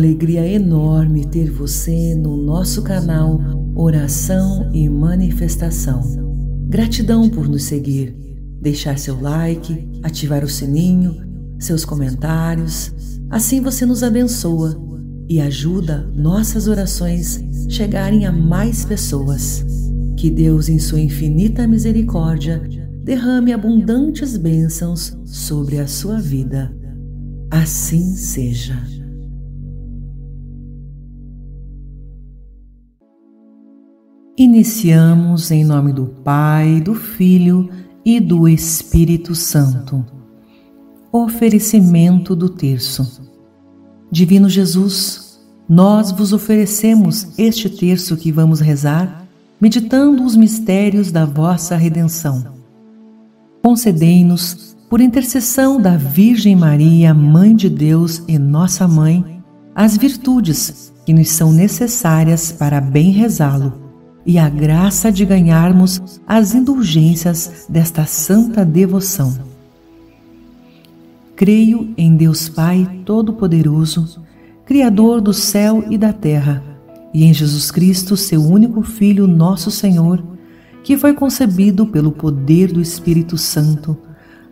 alegria enorme ter você no nosso canal Oração e Manifestação. Gratidão por nos seguir, deixar seu like, ativar o sininho, seus comentários. Assim você nos abençoa e ajuda nossas orações chegarem a mais pessoas. Que Deus, em sua infinita misericórdia, derrame abundantes bênçãos sobre a sua vida. Assim seja. Iniciamos em nome do Pai, do Filho e do Espírito Santo. Oferecimento do terço. Divino Jesus, nós vos oferecemos este terço que vamos rezar, meditando os mistérios da vossa redenção. Concedei-nos, por intercessão da Virgem Maria, Mãe de Deus e nossa Mãe, as virtudes que nos são necessárias para bem rezá-lo e a graça de ganharmos as indulgências desta santa devoção. Creio em Deus Pai Todo-Poderoso, Criador do céu e da terra, e em Jesus Cristo, seu único Filho, nosso Senhor, que foi concebido pelo poder do Espírito Santo,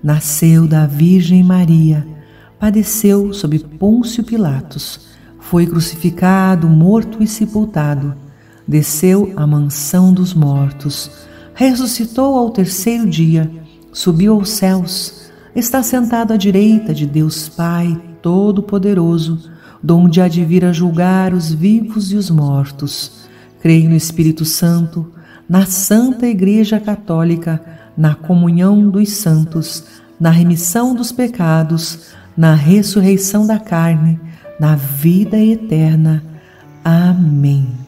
nasceu da Virgem Maria, padeceu sob Pôncio Pilatos, foi crucificado, morto e sepultado desceu à mansão dos mortos, ressuscitou ao terceiro dia, subiu aos céus, está sentado à direita de Deus Pai Todo-Poderoso, donde há de vir a julgar os vivos e os mortos. Creio no Espírito Santo, na Santa Igreja Católica, na comunhão dos santos, na remissão dos pecados, na ressurreição da carne, na vida eterna. Amém.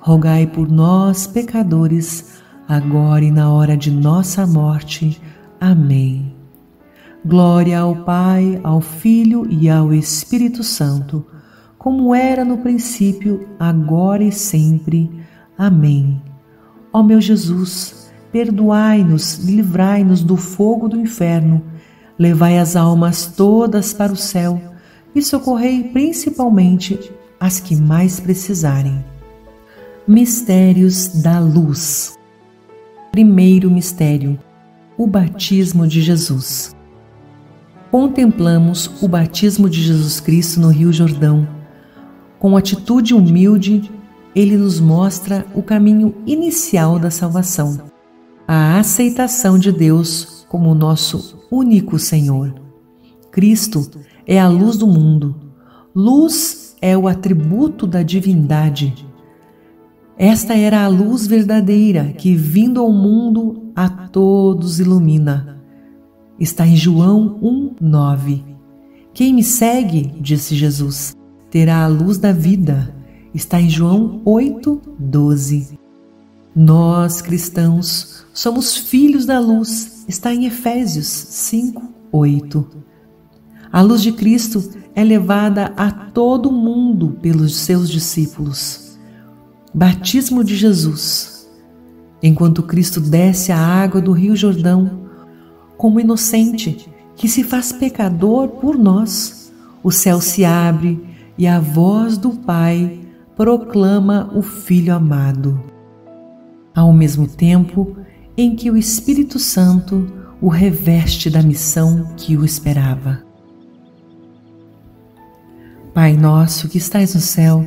rogai por nós, pecadores, agora e na hora de nossa morte. Amém. Glória ao Pai, ao Filho e ao Espírito Santo, como era no princípio, agora e sempre. Amém. Ó meu Jesus, perdoai-nos e livrai-nos do fogo do inferno, levai as almas todas para o céu e socorrei principalmente as que mais precisarem. Mistérios da Luz. Primeiro mistério: o batismo de Jesus. Contemplamos o batismo de Jesus Cristo no Rio Jordão. Com atitude humilde, ele nos mostra o caminho inicial da salvação, a aceitação de Deus como nosso único Senhor. Cristo é a luz do mundo. Luz é o atributo da divindade esta era a luz verdadeira que, vindo ao mundo, a todos ilumina. Está em João 1:9. Quem me segue, disse Jesus, terá a luz da vida. Está em João 8:12. Nós, cristãos, somos filhos da luz. Está em Efésios 5:8. A luz de Cristo é levada a todo mundo pelos seus discípulos. Batismo de Jesus. enquanto Cristo desce a água do Rio Jordão, como inocente que se faz pecador por nós, o céu se abre e a voz do Pai proclama o Filho amado. Ao mesmo tempo em que o Espírito Santo o reveste da missão que o esperava. Pai nosso que estais no céu,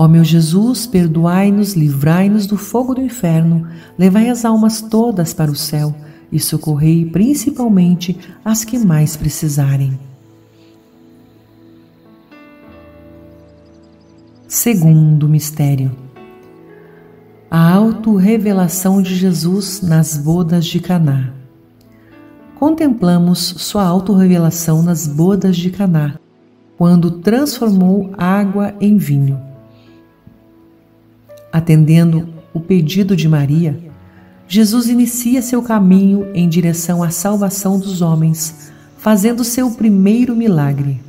Ó meu Jesus, perdoai-nos, livrai-nos do fogo do inferno, levai as almas todas para o céu e socorrei principalmente as que mais precisarem. Segundo mistério. A autorrevelação de Jesus nas bodas de Caná. Contemplamos sua autorrevelação nas bodas de Caná, quando transformou água em vinho. Atendendo o pedido de Maria, Jesus inicia seu caminho em direção à salvação dos homens, fazendo seu primeiro milagre.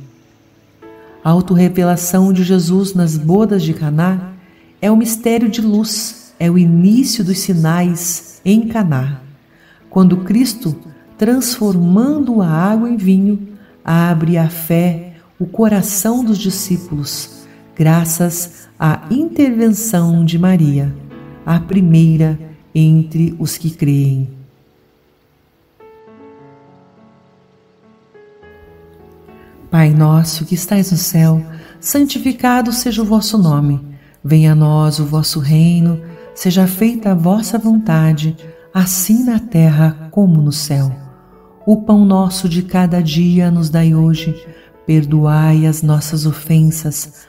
A autorrevelação de Jesus nas bodas de Caná é o mistério de luz, é o início dos sinais em Caná. Quando Cristo, transformando a água em vinho, abre a fé, o coração dos discípulos, graças à intervenção de Maria, a primeira entre os que creem. Pai nosso que estais no céu, santificado seja o vosso nome. Venha a nós o vosso reino, seja feita a vossa vontade, assim na terra como no céu. O pão nosso de cada dia nos dai hoje. Perdoai as nossas ofensas,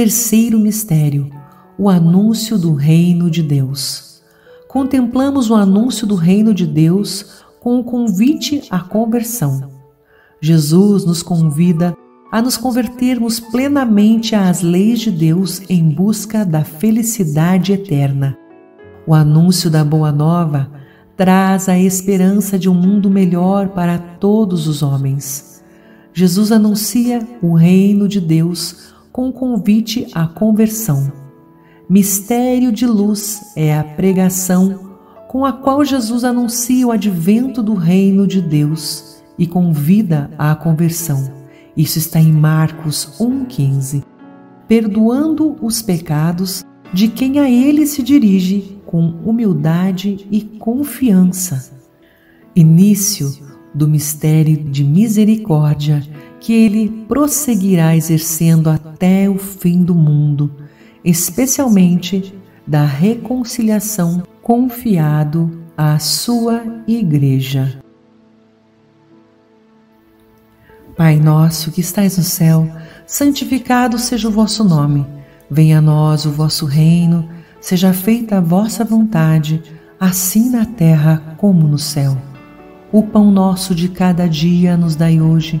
Terceiro mistério: o anúncio do reino de Deus. Contemplamos o anúncio do reino de Deus com o convite à conversão. Jesus nos convida a nos convertermos plenamente às leis de Deus em busca da felicidade eterna. O anúncio da Boa Nova traz a esperança de um mundo melhor para todos os homens. Jesus anuncia o reino de Deus com convite à conversão. Mistério de luz é a pregação com a qual Jesus anuncia o advento do reino de Deus e convida à conversão. Isso está em Marcos 1,15. Perdoando os pecados de quem a ele se dirige com humildade e confiança. Início do mistério de misericórdia que ele prosseguirá exercendo até o fim do mundo, especialmente da reconciliação confiado à sua igreja. Pai nosso que estais no céu, santificado seja o vosso nome. Venha a nós o vosso reino, seja feita a vossa vontade, assim na terra como no céu. O pão nosso de cada dia nos dai hoje,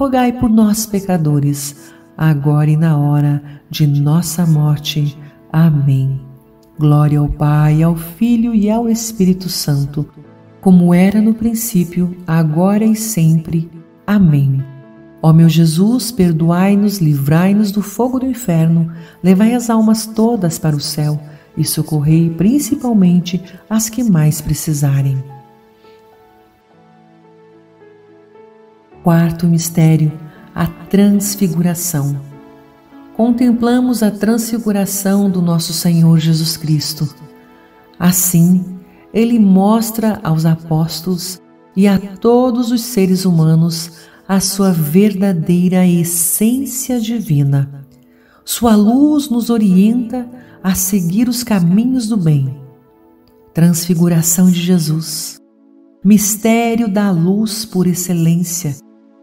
rogai por nós, pecadores, agora e na hora de nossa morte. Amém. Glória ao Pai, ao Filho e ao Espírito Santo, como era no princípio, agora e sempre. Amém. Ó meu Jesus, perdoai-nos, livrai-nos do fogo do inferno, levai as almas todas para o céu e socorrei principalmente as que mais precisarem. Quarto mistério, a transfiguração. contemplamos a transfiguração do nosso Senhor Jesus Cristo. Assim, ele mostra aos apóstolos e a todos os seres humanos a sua verdadeira essência divina. Sua luz nos orienta a seguir os caminhos do bem. Transfiguração de Jesus. Mistério da luz por excelência.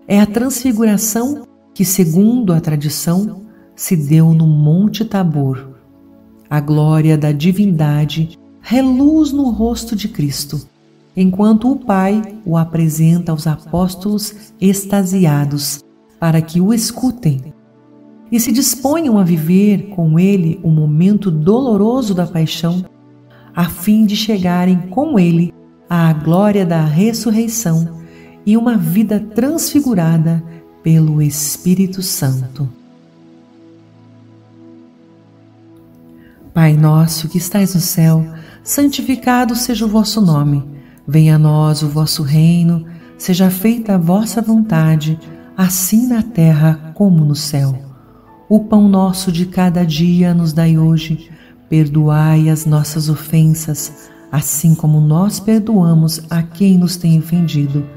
É a transfiguração que, segundo a tradição, se deu no Monte Tabor. A glória da divindade reluz no rosto de Cristo, enquanto o Pai o apresenta aos apóstolos extasiados para que o escutem e se disponham a viver com ele o momento doloroso da paixão, a fim de chegarem com ele à glória da ressurreição e uma vida transfigurada pelo Espírito Santo. Pai nosso que estais no céu, santificado seja o vosso nome. Venha a nós o vosso reino, seja feita a vossa vontade, assim na terra como no céu. O pão nosso de cada dia nos dai hoje. Perdoai as nossas ofensas, assim como nós perdoamos a quem nos tem ofendido.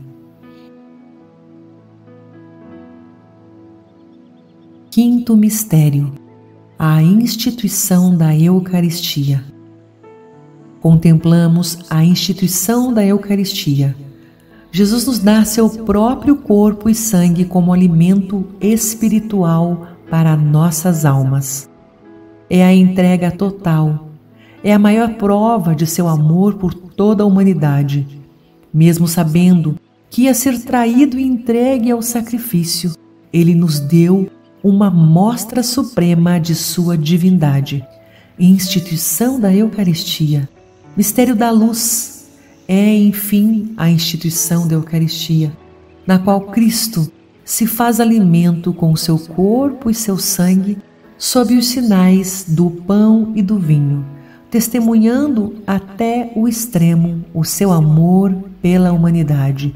Quinto mistério: a instituição da Eucaristia. Contemplamos a instituição da Eucaristia. Jesus nos dá seu próprio corpo e sangue como alimento espiritual para nossas almas. É a entrega total, é a maior prova de seu amor por toda a humanidade, mesmo sabendo que ia ser traído e entregue ao sacrifício, ele nos deu uma mostra suprema de sua divindade. Instituição da Eucaristia, mistério da luz, é, enfim, a instituição da Eucaristia, na qual Cristo se faz alimento com o seu corpo e seu sangue sob os sinais do pão e do vinho, testemunhando até o extremo o seu amor pela humanidade.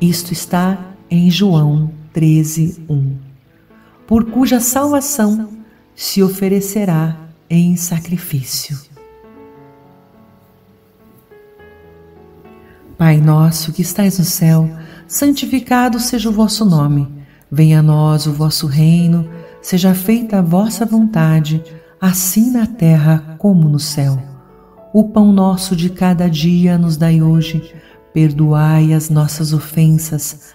Isto está em João 13, 1 por cuja salvação se oferecerá em sacrifício. Pai nosso que estais no céu, santificado seja o vosso nome. Venha a nós o vosso reino, seja feita a vossa vontade, assim na terra como no céu. O pão nosso de cada dia nos dai hoje. Perdoai as nossas ofensas,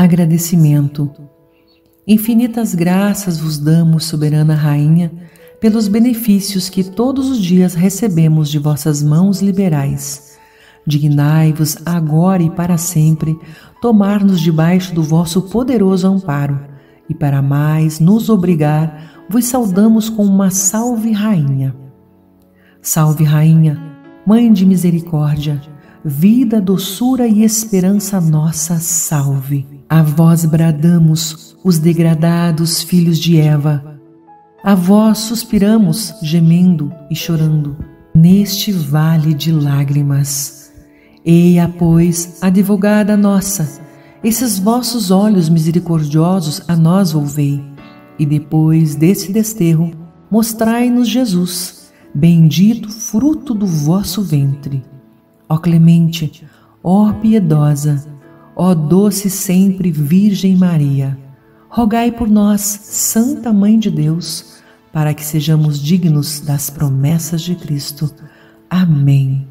Agradecimento. Infinitas graças vos damos, soberana Rainha, pelos benefícios que todos os dias recebemos de vossas mãos liberais. Dignai-vos agora e para sempre tomar-nos debaixo do vosso poderoso amparo, e para mais nos obrigar, vos saudamos com uma salve, Rainha. Salve, Rainha, Mãe de misericórdia, vida, doçura e esperança nossa, salve. A vós bradamos, os degradados filhos de Eva. A vós suspiramos, gemendo e chorando, neste vale de lágrimas. Eia, pois, advogada nossa, esses vossos olhos misericordiosos a nós volvei, e depois desse desterro, mostrai-nos Jesus, bendito fruto do vosso ventre. Ó clemente, ó piedosa, Ó doce sempre Virgem Maria, rogai por nós, Santa Mãe de Deus, para que sejamos dignos das promessas de Cristo. Amém.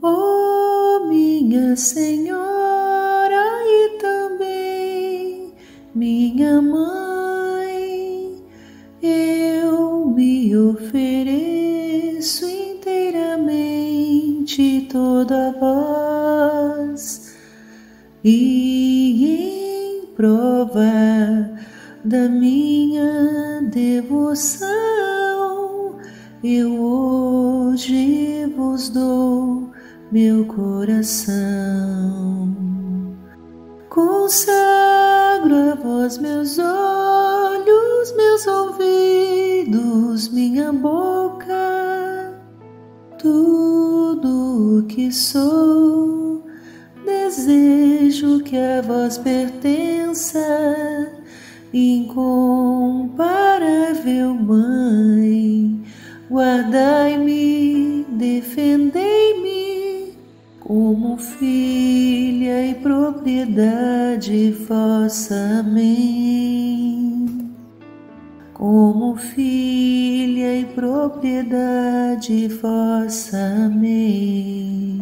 Ó oh, minha Senhora e também minha mãe, eu me ofereço toda voz e em prova da minha devoção eu hoje vos dou meu coração. Consagro a vós meus olhos, meus ouvidos, minha boca, tudo o que sou. Desejo que a vós pertença, incomparável Mãe. Guardai-me, defendei-me como filha e propriedade vossa. Amém. Como filha e propriedade vossa. Amém.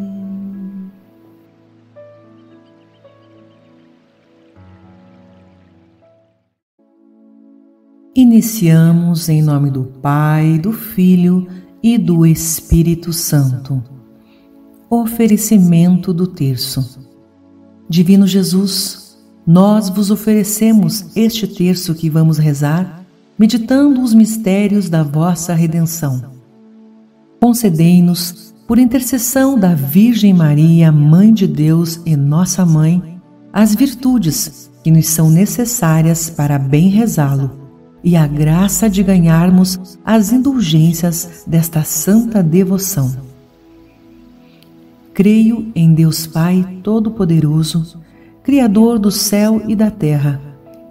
Iniciamos em nome do Pai, do Filho e do Espírito Santo. Oferecimento do terço. Divino Jesus, nós vos oferecemos este terço que vamos rezar, meditando os mistérios da vossa redenção. Concedei-nos, por intercessão da Virgem Maria, Mãe de Deus e nossa Mãe, as virtudes que nos são necessárias para bem rezá-lo e a graça de ganharmos as indulgências desta santa devoção. Creio em Deus Pai Todo-Poderoso, Criador do céu e da terra,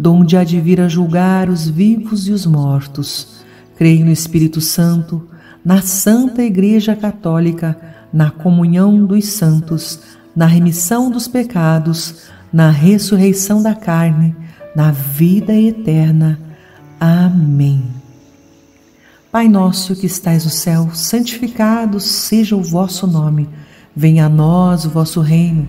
donde há de vir a julgar os vivos e os mortos. Creio no Espírito Santo, na Santa Igreja Católica, na comunhão dos santos, na remissão dos pecados, na ressurreição da carne, na vida eterna. Amém. Pai nosso que estais no céu, santificado seja o vosso nome. Venha a nós o vosso reino.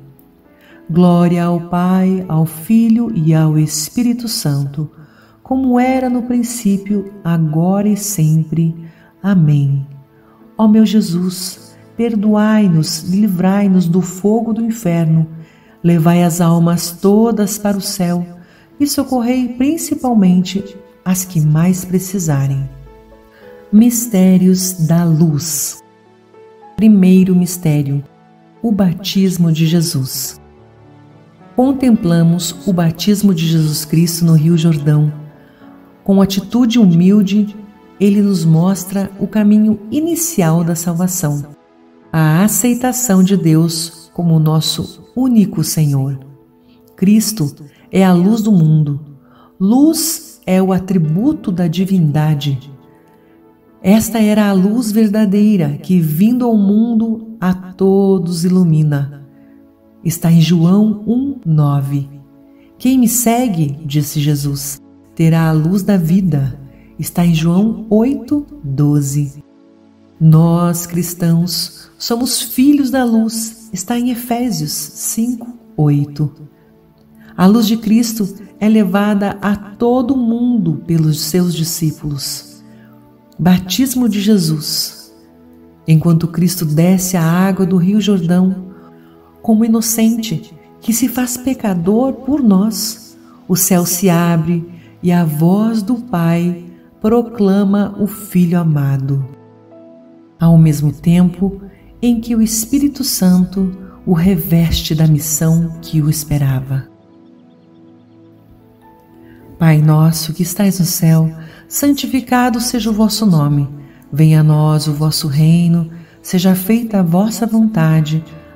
Glória ao Pai, ao Filho e ao Espírito Santo, como era no princípio, agora e sempre. Amém. Ó meu Jesus, perdoai-nos livrai-nos do fogo do inferno Levai as almas todas para o céu e socorrei principalmente as que mais precisarem. Mistérios da Luz. Primeiro mistério: o batismo de Jesus. Contemplamos o batismo de Jesus Cristo no Rio Jordão. Com atitude humilde, ele nos mostra o caminho inicial da salvação, a aceitação de Deus como nosso único Senhor. Cristo é a luz do mundo. Luz é o atributo da divindade. Esta era a luz verdadeira que, vindo ao mundo, a todos ilumina. Está em João 1:9. Quem me segue, disse Jesus, terá a luz da vida. Está em João 8:12. Nós, cristãos, somos filhos da luz está em Efésios 5, 8. A luz de Cristo é levada a todo mundo pelos seus discípulos. Batismo de Jesus. Enquanto Cristo desce a água do Rio Jordão, como inocente que se faz pecador por nós, o céu se abre e a voz do Pai proclama o Filho amado. Ao mesmo tempo, em que o Espírito Santo o reveste da missão que o esperava. Pai nosso que estais no céu, santificado seja o vosso nome. Venha a nós o vosso reino, seja feita a vossa vontade,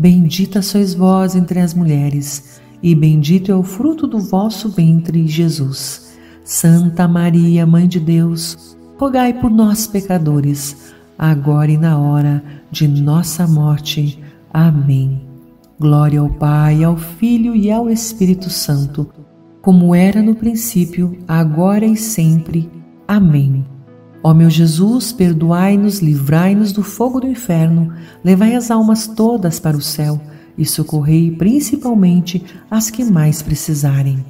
Bendita sois vós entre as mulheres, e bendito é o fruto do vosso ventre, Jesus. Santa Maria, Mãe de Deus, rogai por nós, pecadores, agora e na hora de nossa morte. Amém. Glória ao Pai, ao Filho e ao Espírito Santo, como era no princípio, agora e sempre. Amém. Ó meu Jesus, perdoai-nos, livrai-nos do fogo do inferno, levai as almas todas para o céu e socorrei principalmente as que mais precisarem.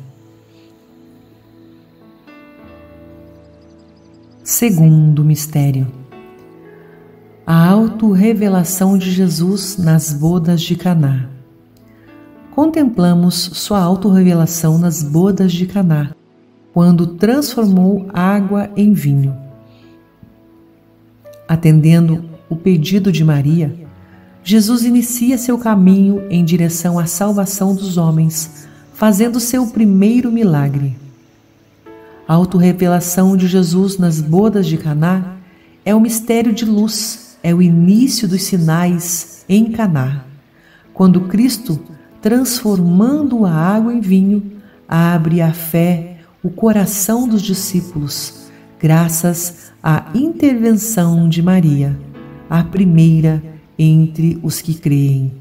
Segundo mistério. A autorrevelação de Jesus nas bodas de Caná. Contemplamos sua autorrevelação nas bodas de Caná, quando transformou água em vinho Atendendo o pedido de Maria, Jesus inicia seu caminho em direção à salvação dos homens, fazendo seu primeiro milagre. A autorrevelação de Jesus nas bodas de Caná é um mistério de luz, é o início dos sinais em Caná. Quando Cristo, transformando a água em vinho, abre a fé, o coração dos discípulos, graças a intervenção de Maria, a primeira entre os que creem.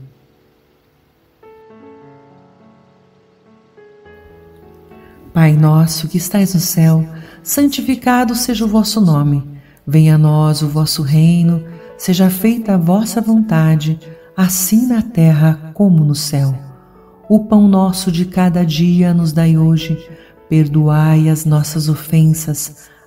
Pai nosso que estais no céu, santificado seja o vosso nome. Venha a nós o vosso reino, seja feita a vossa vontade, assim na terra como no céu. O pão nosso de cada dia nos dai hoje, perdoai as nossas ofensas,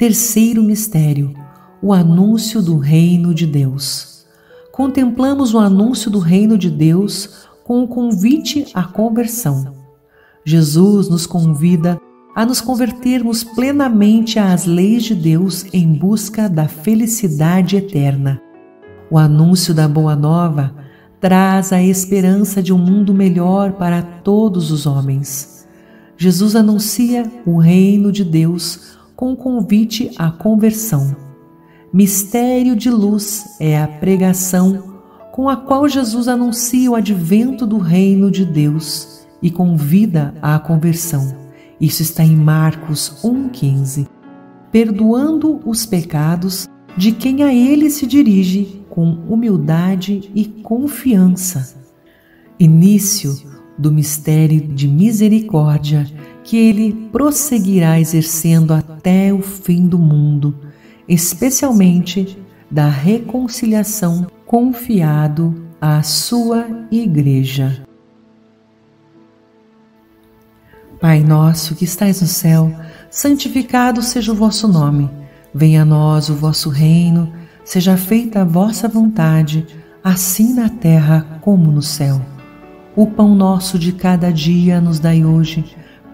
Terceiro mistério: o anúncio do reino de Deus. Contemplamos o anúncio do reino de Deus com o convite à conversão. Jesus nos convida a nos convertermos plenamente às leis de Deus em busca da felicidade eterna. O anúncio da Boa Nova traz a esperança de um mundo melhor para todos os homens. Jesus anuncia o reino de Deus com convite à conversão. Mistério de luz é a pregação com a qual Jesus anuncia o advento do reino de Deus e convida à conversão. Isso está em Marcos 1,15. Perdoando os pecados de quem a ele se dirige com humildade e confiança. Início do mistério de misericórdia que ele prosseguirá exercendo até o fim do mundo, especialmente da reconciliação confiado à sua igreja. Pai nosso que estais no céu, santificado seja o vosso nome. Venha a nós o vosso reino, seja feita a vossa vontade, assim na terra como no céu. O pão nosso de cada dia nos dai hoje.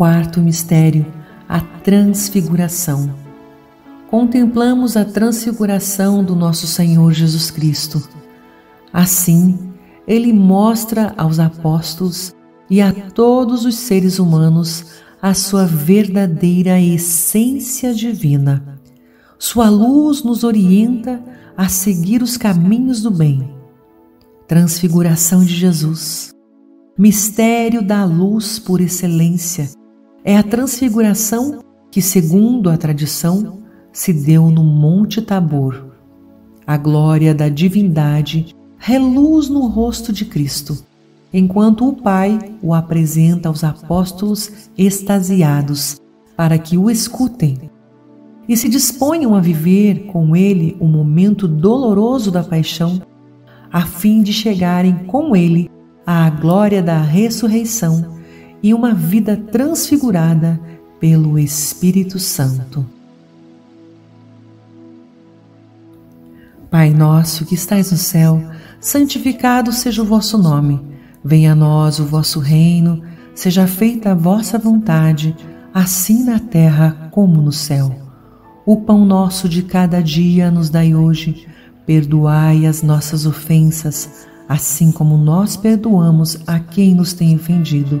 Quarto mistério, a transfiguração. Contemplamos a transfiguração do nosso Senhor Jesus Cristo. Assim, ele mostra aos apóstolos e a todos os seres humanos a sua verdadeira essência divina. Sua luz nos orienta a seguir os caminhos do bem. Transfiguração de Jesus. Mistério da luz por excelência é a transfiguração que, segundo a tradição, se deu no Monte Tabor. A glória da divindade reluz no rosto de Cristo, enquanto o Pai o apresenta aos apóstolos extasiados para que o escutem e se disponham a viver com ele o momento doloroso da paixão, a fim de chegarem com ele à glória da ressurreição e uma vida transfigurada pelo Espírito Santo. Pai nosso que estais no céu, santificado seja o vosso nome. Venha a nós o vosso reino, seja feita a vossa vontade, assim na terra como no céu. O pão nosso de cada dia nos dai hoje. Perdoai as nossas ofensas, assim como nós perdoamos a quem nos tem ofendido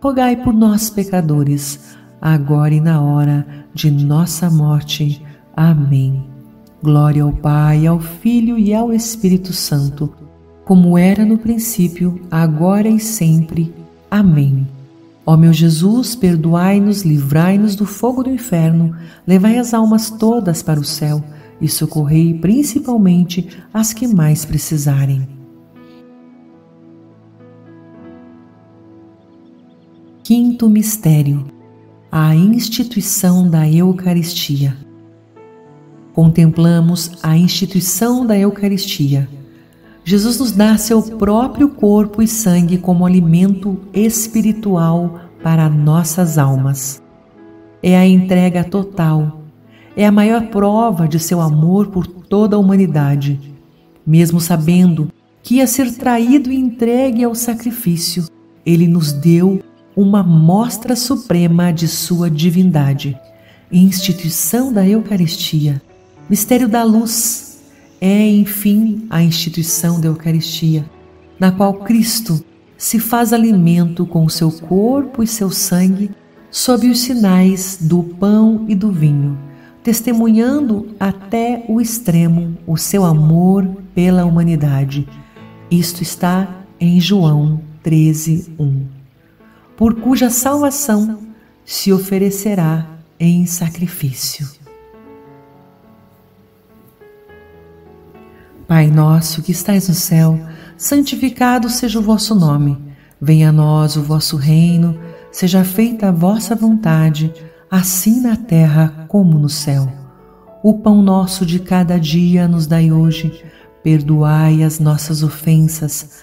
rogai por nós, pecadores, agora e na hora de nossa morte. Amém. Glória ao Pai, ao Filho e ao Espírito Santo, como era no princípio, agora e sempre. Amém. Ó meu Jesus, perdoai-nos, livrai-nos do fogo do inferno, levai as almas todas para o céu e socorrei principalmente as que mais precisarem. Quinto mistério: a instituição da Eucaristia. Contemplamos a instituição da Eucaristia Jesus nos dá seu próprio corpo e sangue como alimento espiritual para nossas almas. É a entrega total, é a maior prova de seu amor por toda a humanidade, mesmo sabendo que ia ser traído e entregue ao sacrifício, ele nos deu uma mostra suprema de sua divindade. Instituição da Eucaristia, mistério da luz, é, enfim, a instituição da Eucaristia, na qual Cristo se faz alimento com o seu corpo e seu sangue sob os sinais do pão e do vinho, testemunhando até o extremo o seu amor pela humanidade. Isto está em João 13, 1. Por cuja salvação se oferecerá em sacrifício. Pai nosso que estais no céu, santificado seja o vosso nome. Venha a nós o vosso reino, seja feita a vossa vontade, assim na terra como no céu. O pão nosso de cada dia nos dai hoje. Perdoai as nossas ofensas,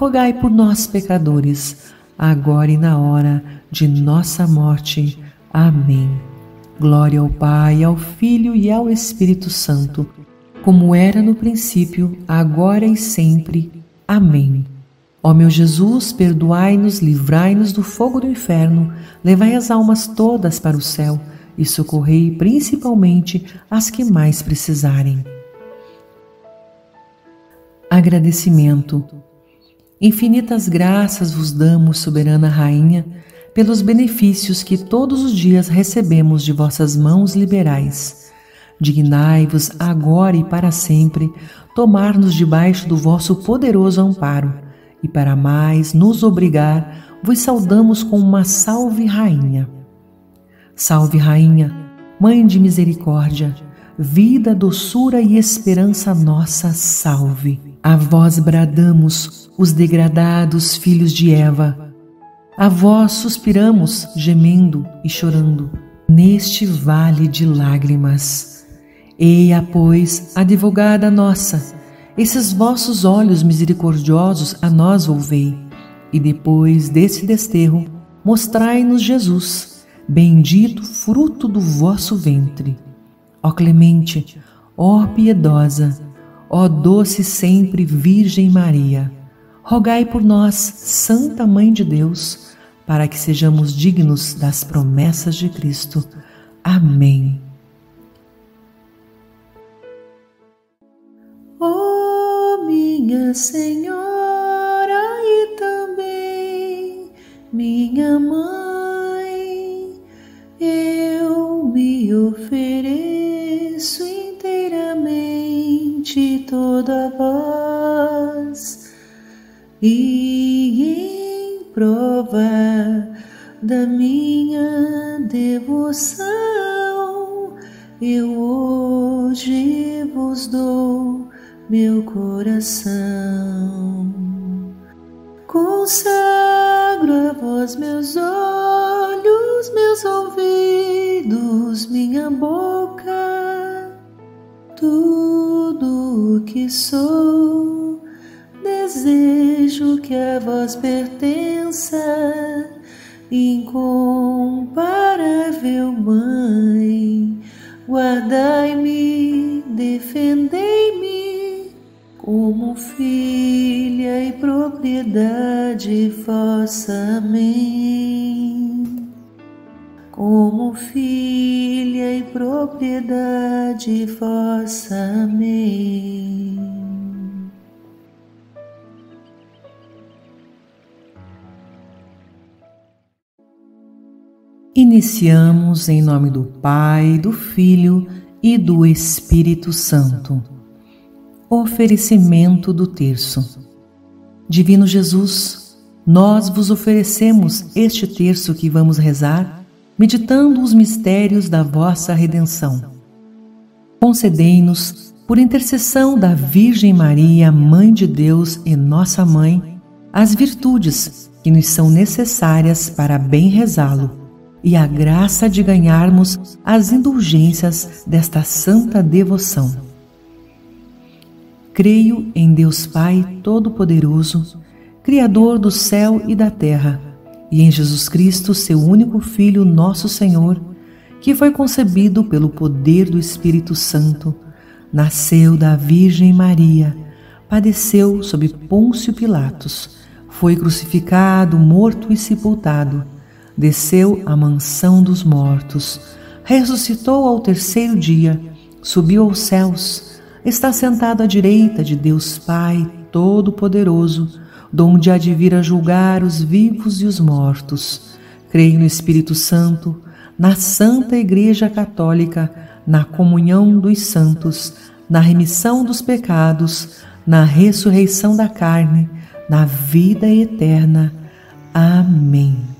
rogai por nós, pecadores, agora e na hora de nossa morte. Amém. Glória ao Pai, ao Filho e ao Espírito Santo, como era no princípio, agora e sempre. Amém. Ó meu Jesus, perdoai-nos, livrai-nos do fogo do inferno, levai as almas todas para o céu e socorrei principalmente as que mais precisarem. Agradecimento. Infinitas graças vos damos, soberana Rainha, pelos benefícios que todos os dias recebemos de vossas mãos liberais. Dignai-vos agora e para sempre tomar-nos debaixo do vosso poderoso amparo, e para mais nos obrigar, vos saudamos com uma salve, Rainha. Salve, Rainha, Mãe de misericórdia, vida, doçura e esperança nossa, salve. A vós bradamos, os degradados filhos de Eva. A vós suspiramos, gemendo e chorando, neste vale de lágrimas. Eia, pois, advogada nossa, esses vossos olhos misericordiosos a nós volvei, e depois desse desterro, mostrai-nos Jesus, bendito fruto do vosso ventre. Ó clemente, ó piedosa, Ó doce sempre Virgem Maria, rogai por nós, Santa Mãe de Deus, para que sejamos dignos das promessas de Cristo. Amém. Oh, minha Senhora e também minha mãe, eu me ofereço de toda voz e em prova da minha devoção eu hoje vos dou meu coração. Consagro a vós meus olhos, meus ouvidos, minha boca, tudo tudo que sou. Desejo que a vós pertença, incomparável Mãe, guardai-me, defendei-me como filha e propriedade vossa. Amém. Como filha e propriedade vossa. Amém. Iniciamos em nome do Pai, do Filho e do Espírito Santo. Oferecimento do terço. Divino Jesus, nós vos oferecemos este terço que vamos rezar, meditando os mistérios da vossa redenção. Concedei-nos, por intercessão da Virgem Maria, Mãe de Deus e nossa Mãe, as virtudes que nos são necessárias para bem rezá-lo e a graça de ganharmos as indulgências desta santa devoção. Creio em Deus Pai Todo-Poderoso, Criador do céu e da terra, e em Jesus Cristo, seu único Filho, nosso Senhor, que foi concebido pelo poder do Espírito Santo, nasceu da Virgem Maria, padeceu sob Pôncio Pilatos, foi crucificado, morto e sepultado desceu à mansão dos mortos, ressuscitou ao terceiro dia, subiu aos céus, está sentado à direita de Deus Pai Todo-Poderoso, donde há de vir a julgar os vivos e os mortos. Creio no Espírito Santo, na Santa Igreja Católica, na comunhão dos santos, na remissão dos pecados, na ressurreição da carne, na vida eterna. Amém.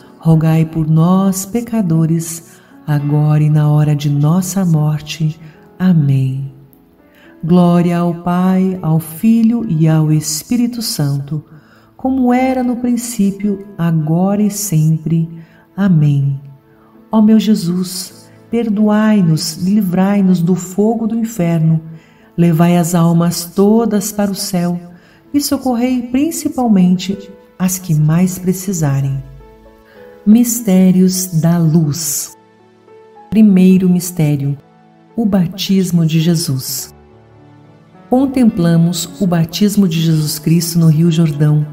rogai por nós, pecadores, agora e na hora de nossa morte. Amém. Glória ao Pai, ao Filho e ao Espírito Santo, como era no princípio, agora e sempre. Amém. Ó meu Jesus, perdoai-nos, livrai-nos do fogo do inferno, levai as almas todas para o céu e socorrei principalmente as que mais precisarem. Mistérios da Luz. Primeiro mistério: o batismo de Jesus. Contemplamos o batismo de Jesus Cristo no Rio Jordão.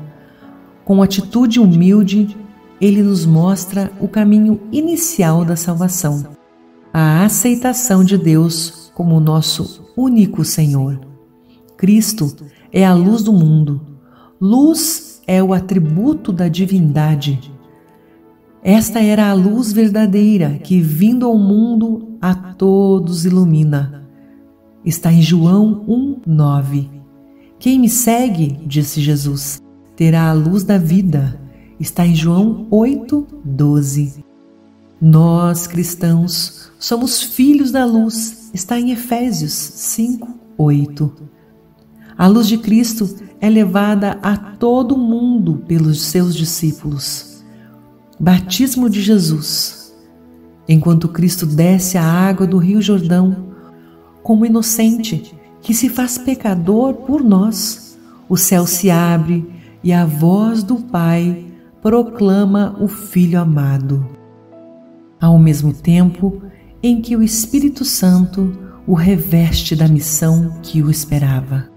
Com atitude humilde, ele nos mostra o caminho inicial da salvação, a aceitação de Deus como nosso único Senhor. Cristo é a luz do mundo. Luz é o atributo da divindade esta era a luz verdadeira que, vindo ao mundo, a todos ilumina. Está em João 1:9. Quem me segue, disse Jesus, terá a luz da vida. Está em João 8:12. Nós, cristãos, somos filhos da luz. Está em Efésios 5:8. A luz de Cristo é levada a todo mundo pelos seus discípulos. Batismo de Jesus. Enquanto Cristo desce a água do Rio Jordão, como inocente, que se faz pecador por nós. O céu se abre e a voz do Pai proclama o Filho amado. Ao mesmo tempo em que o Espírito Santo o reveste da missão que o esperava.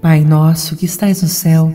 Pai nosso que estais no céu,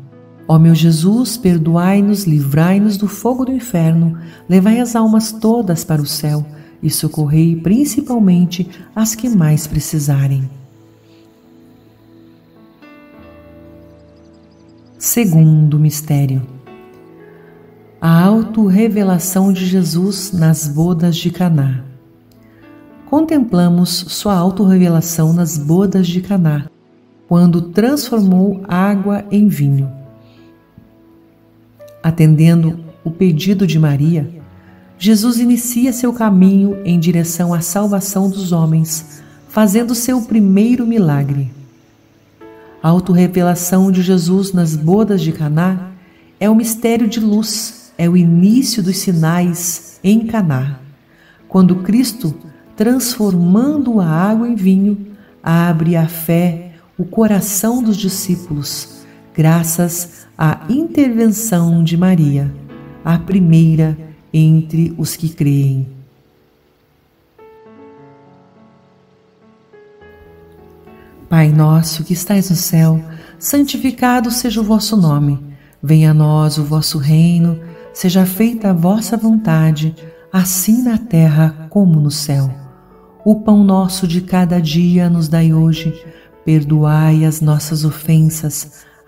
Ó meu Jesus, perdoai-nos, livrai-nos do fogo do inferno, levai as almas todas para o céu e socorrei principalmente as que mais precisarem. Segundo mistério. A autorrevelação de Jesus nas bodas de Caná. Contemplamos sua autorrevelação nas bodas de Caná, quando transformou água em vinho. Atendendo o pedido de Maria, Jesus inicia seu caminho em direção à salvação dos homens, fazendo seu primeiro milagre. A autorrevelação de Jesus nas bodas de Caná é o mistério de luz, é o início dos sinais em Caná. Quando Cristo, transformando a água em vinho, abre a fé o coração dos discípulos, graças à intervenção de Maria, a primeira entre os que creem. Pai nosso que estais no céu, santificado seja o vosso nome. Venha a nós o vosso reino, seja feita a vossa vontade, assim na terra como no céu. O pão nosso de cada dia nos dai hoje. Perdoai as nossas ofensas,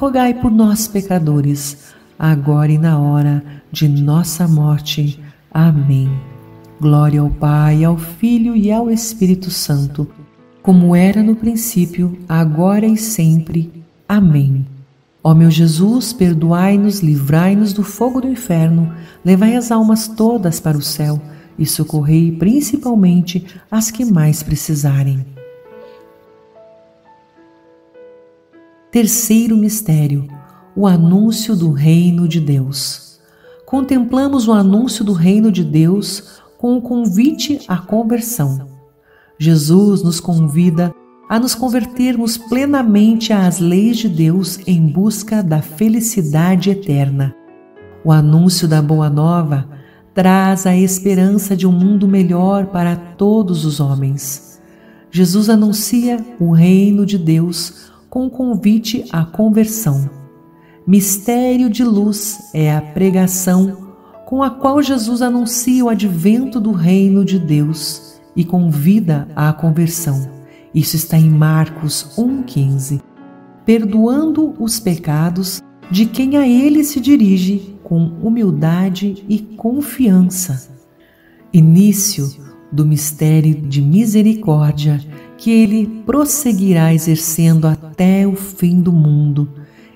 rogai por nós, pecadores, agora e na hora de nossa morte. Amém. Glória ao Pai, ao Filho e ao Espírito Santo, como era no princípio, agora e sempre. Amém. Ó meu Jesus, perdoai-nos, livrai-nos do fogo do inferno, levai as almas todas para o céu e socorrei principalmente as que mais precisarem. Terceiro mistério: o anúncio do reino de Deus. Contemplamos o anúncio do reino de Deus com o convite à conversão. Jesus nos convida a nos convertermos plenamente às leis de Deus em busca da felicidade eterna. O anúncio da Boa Nova traz a esperança de um mundo melhor para todos os homens. Jesus anuncia o reino de Deus com o convite à conversão. Mistério de luz é a pregação com a qual Jesus anuncia o advento do reino de Deus e convida à conversão. Isso está em Marcos 1,15. Perdoando os pecados de quem a ele se dirige com humildade e confiança. Início do mistério de misericórdia que ele prosseguirá exercendo até o fim do mundo,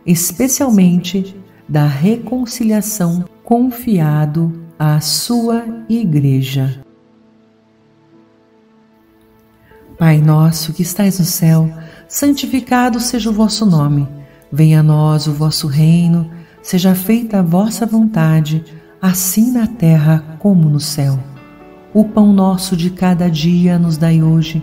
especialmente da reconciliação confiado à sua igreja. Pai nosso que estais no céu, santificado seja o vosso nome. Venha a nós o vosso reino, seja feita a vossa vontade, assim na terra como no céu. O pão nosso de cada dia nos dai hoje.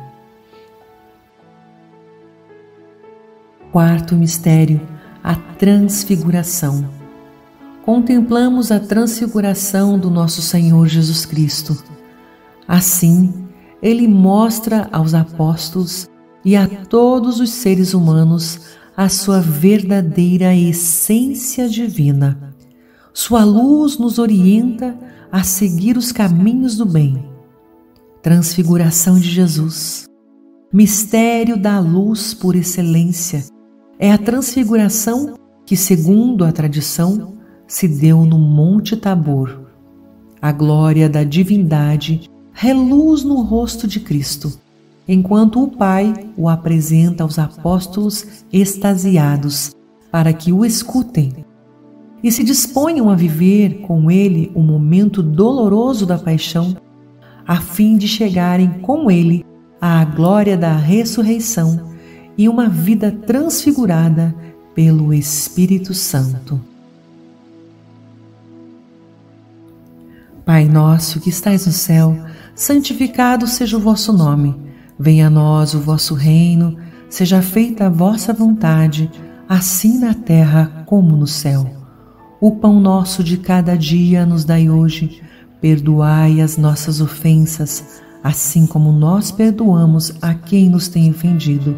Quarto mistério, a transfiguração. Contemplamos a transfiguração do nosso Senhor Jesus Cristo. Assim, ele mostra aos apóstolos e a todos os seres humanos a sua verdadeira essência divina. Sua luz nos orienta a seguir os caminhos do bem. Transfiguração de Jesus. Mistério da luz por excelência. É a transfiguração que, segundo a tradição, se deu no Monte Tabor. A glória da divindade reluz no rosto de Cristo, enquanto o Pai o apresenta aos apóstolos extasiados para que o escutem e se disponham a viver com ele o momento doloroso da paixão, a fim de chegarem com ele à glória da ressurreição e uma vida transfigurada pelo Espírito Santo. Pai nosso que estais no céu, santificado seja o vosso nome. Venha a nós o vosso reino, seja feita a vossa vontade, assim na terra como no céu. O pão nosso de cada dia nos dai hoje. Perdoai as nossas ofensas, assim como nós perdoamos a quem nos tem ofendido.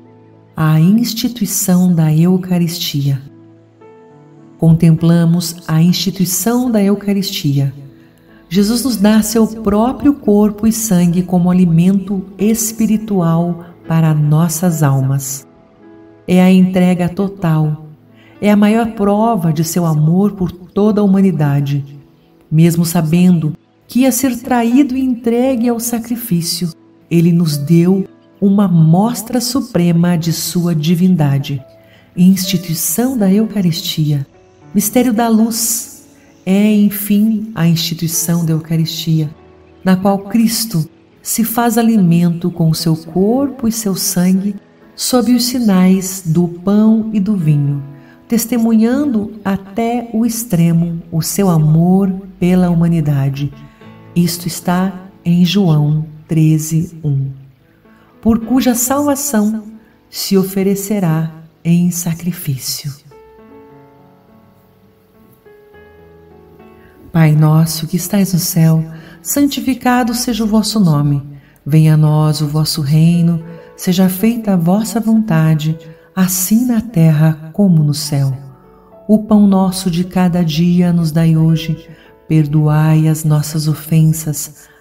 a instituição da Eucaristia. Contemplamos a instituição da Eucaristia. Jesus nos dá seu próprio corpo e sangue como alimento espiritual para nossas almas. É a entrega total é a maior prova de seu amor por toda a humanidade. Mesmo sabendo que ia ser traído e entregue ao sacrifício, ele nos deu uma mostra suprema de sua divindade. Instituição da Eucaristia, mistério da luz, é, enfim, a instituição da Eucaristia, na qual Cristo se faz alimento com seu corpo e seu sangue sob os sinais do pão e do vinho testemunhando até o extremo o seu amor pela humanidade. Isto está em João 13, 1. Por cuja salvação se oferecerá em sacrifício. Pai nosso que estais no céu, santificado seja o vosso nome. Venha a nós o vosso reino, seja feita a vossa vontade assim na terra como no céu. O pão nosso de cada dia nos dai hoje. Perdoai as nossas ofensas,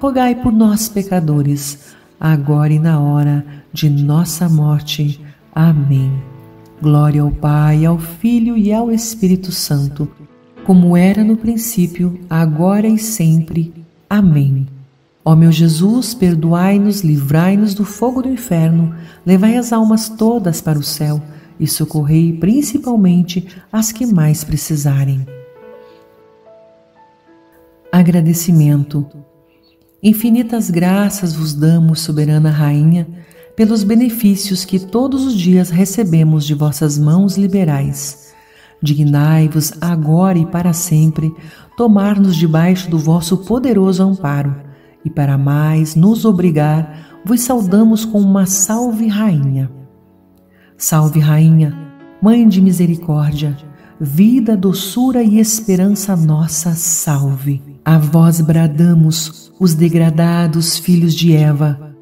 rogai por nós, pecadores, agora e na hora de nossa morte. Amém. Glória ao Pai, ao Filho e ao Espírito Santo, como era no princípio, agora e sempre. Amém. Ó meu Jesus, perdoai-nos, livrai-nos do fogo do inferno, levai as almas todas para o céu e socorrei principalmente as que mais precisarem. Agradecimento. Infinitas graças vos damos, soberana Rainha, pelos benefícios que todos os dias recebemos de vossas mãos liberais. Dignai-vos agora e para sempre tomar-nos debaixo do vosso poderoso amparo, e para mais nos obrigar, vos saudamos com uma salve, Rainha. Salve, Rainha, Mãe de misericórdia, vida, doçura e esperança nossa, salve. A vós bradamos, os degradados filhos de Eva.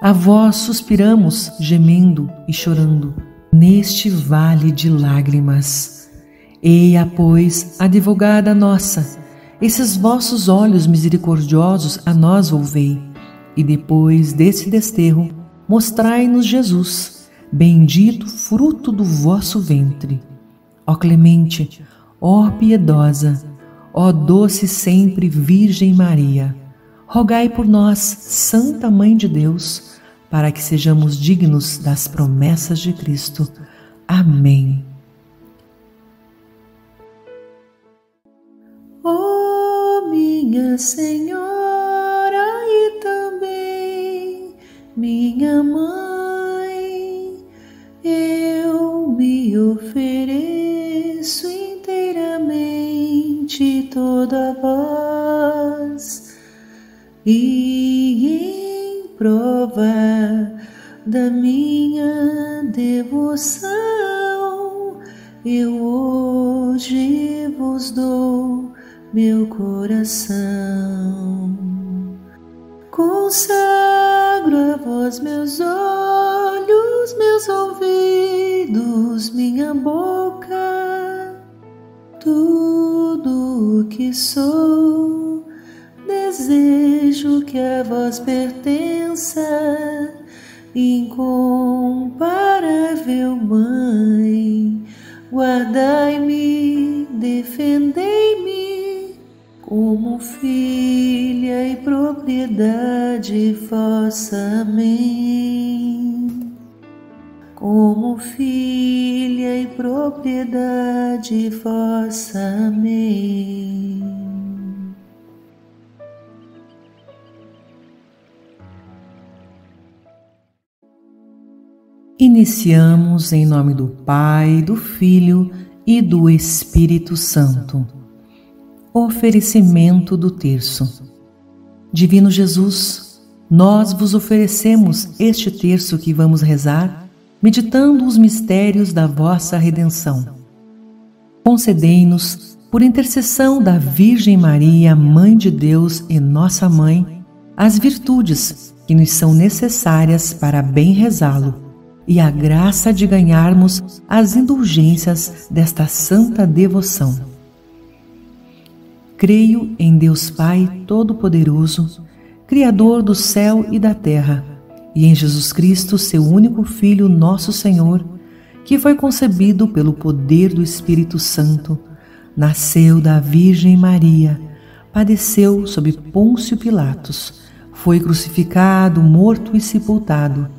A vós suspiramos, gemendo e chorando, neste vale de lágrimas. Eia, pois, advogada nossa, esses vossos olhos misericordiosos a nós volvei, e depois desse desterro, mostrai-nos Jesus bendito fruto do vosso ventre. Ó clemente, ó piedosa, ó doce sempre Virgem Maria, rogai por nós, Santa Mãe de Deus, para que sejamos dignos das promessas de Cristo. Amém. Oh, minha Senhora e também minha Mãe, ofereço inteiramente toda a voz e em prova da minha devoção eu hoje vos dou meu coração. Consagro a vós meus olhos, meus ouvidos, minha boca, tudo o que sou. Desejo que a vós pertença, incomparável Mãe. Guardai-me, defendei-me como filha e propriedade vossa. Amém. Como filha e propriedade vossa. Amém. Iniciamos em nome do Pai, do Filho e do Espírito Santo. Oferecimento do terço. Divino Jesus, nós vos oferecemos este terço que vamos rezar, meditando os mistérios da vossa redenção. Concedei-nos, por intercessão da Virgem Maria, Mãe de Deus e nossa Mãe, as virtudes que nos são necessárias para bem rezá-lo e a graça de ganharmos as indulgências desta santa devoção. Creio em Deus Pai Todo-Poderoso, Criador do céu e da terra, e em Jesus Cristo, seu único Filho, nosso Senhor, que foi concebido pelo poder do Espírito Santo, nasceu da Virgem Maria, padeceu sob Pôncio Pilatos, foi crucificado, morto e sepultado,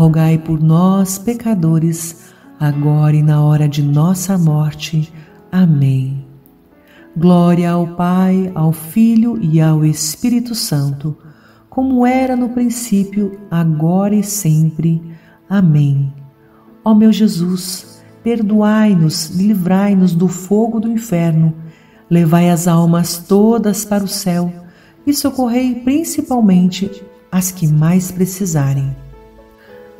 rogai por nós, pecadores, agora e na hora de nossa morte. Amém. Glória ao Pai, ao Filho e ao Espírito Santo, como era no princípio, agora e sempre. Amém. Ó meu Jesus, perdoai-nos, livrai-nos do fogo do inferno, levai as almas todas para o céu e socorrei principalmente as que mais precisarem.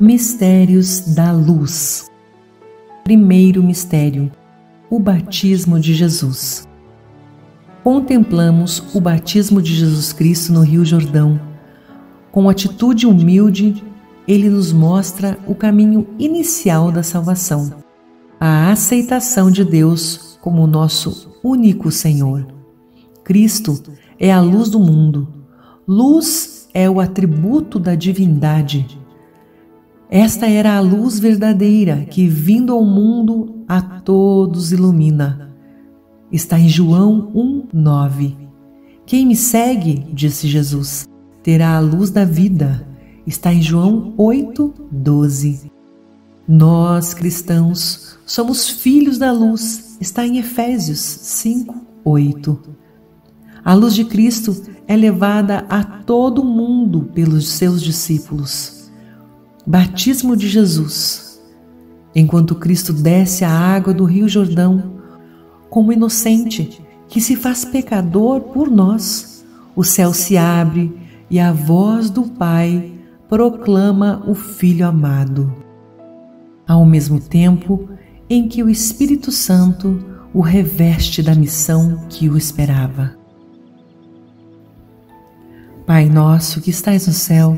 Mistérios da Luz. Primeiro mistério: o batismo de Jesus. Contemplamos o batismo de Jesus Cristo no Rio Jordão. Com atitude humilde, ele nos mostra o caminho inicial da salvação, a aceitação de Deus como nosso único Senhor. Cristo é a luz do mundo. Luz é o atributo da divindade esta era a luz verdadeira que, vindo ao mundo, a todos ilumina. Está em João 1:9. Quem me segue, disse Jesus, terá a luz da vida. Está em João 8:12. Nós, cristãos, somos filhos da luz. Está em Efésios 5:8. A luz de Cristo é levada a todo mundo pelos seus discípulos. Batismo de Jesus. Enquanto Cristo desce a água do Rio Jordão, como inocente que se faz pecador por nós, o céu se abre e a voz do Pai proclama o Filho amado. Ao mesmo tempo em que o Espírito Santo o reveste da missão que o esperava. Pai nosso que estais no céu,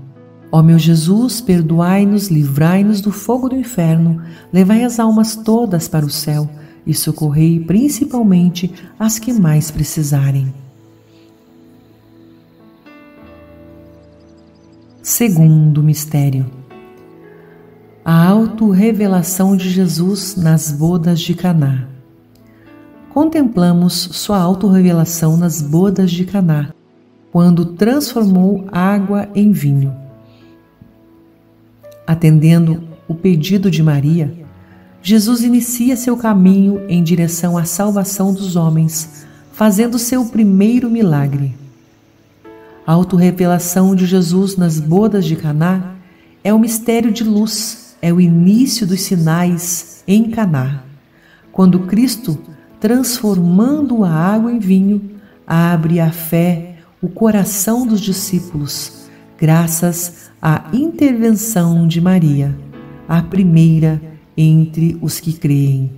Ó meu Jesus, perdoai-nos, livrai-nos do fogo do inferno, levai as almas todas para o céu e socorrei principalmente as que mais precisarem. Segundo mistério. A autorrevelação de Jesus nas bodas de Caná. Contemplamos sua autorrevelação nas bodas de Caná, quando transformou água em vinho. Atendendo o pedido de Maria, Jesus inicia seu caminho em direção à salvação dos homens, fazendo seu primeiro milagre. A autorrevelação de Jesus nas bodas de Caná é o mistério de luz, é o início dos sinais em Caná. Quando Cristo, transformando a água em vinho, abre a fé, o coração dos discípulos, graças a intervenção de Maria, a primeira entre os que creem.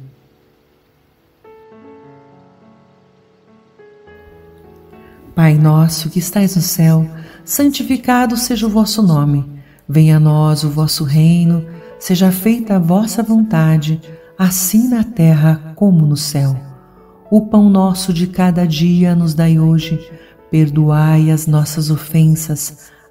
Pai nosso que estais no céu, santificado seja o vosso nome. Venha a nós o vosso reino, seja feita a vossa vontade, assim na terra como no céu. O pão nosso de cada dia nos dai hoje. Perdoai as nossas ofensas,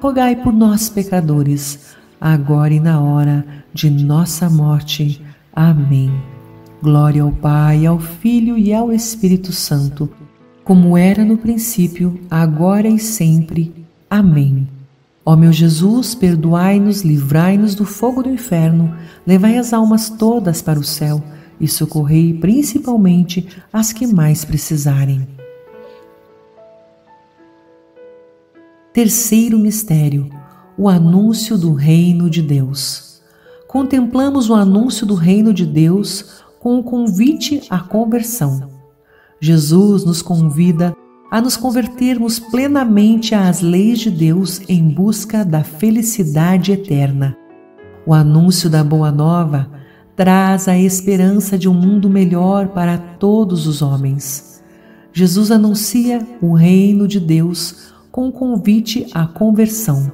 rogai por nós, pecadores, agora e na hora de nossa morte. Amém. Glória ao Pai, ao Filho e ao Espírito Santo, como era no princípio, agora e sempre. Amém. Ó meu Jesus, perdoai-nos, livrai-nos do fogo do inferno, levai as almas todas para o céu e socorrei principalmente as que mais precisarem. Terceiro mistério: o anúncio do reino de Deus. Contemplamos o anúncio do reino de Deus com o convite à conversão. Jesus nos convida a nos convertermos plenamente às leis de Deus em busca da felicidade eterna. O anúncio da Boa Nova traz a esperança de um mundo melhor para todos os homens. Jesus anuncia o reino de Deus com convite à conversão.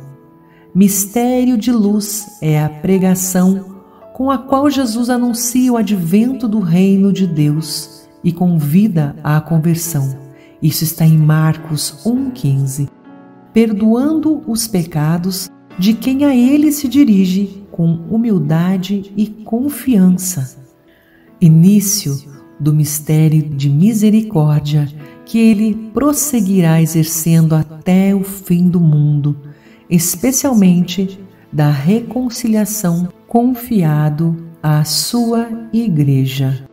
Mistério de luz é a pregação com a qual Jesus anuncia o advento do reino de Deus e convida à conversão. Isso está em Marcos 1,15. Perdoando os pecados de quem a ele se dirige com humildade e confiança. Início do mistério de misericórdia que ele prosseguirá exercendo até o fim do mundo, especialmente da reconciliação confiado à sua igreja.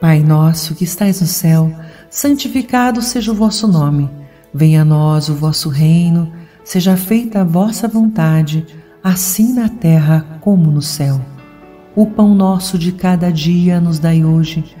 Pai nosso que estais no céu, santificado seja o vosso nome. Venha a nós o vosso reino, seja feita a vossa vontade, assim na terra como no céu. O pão nosso de cada dia nos dai hoje.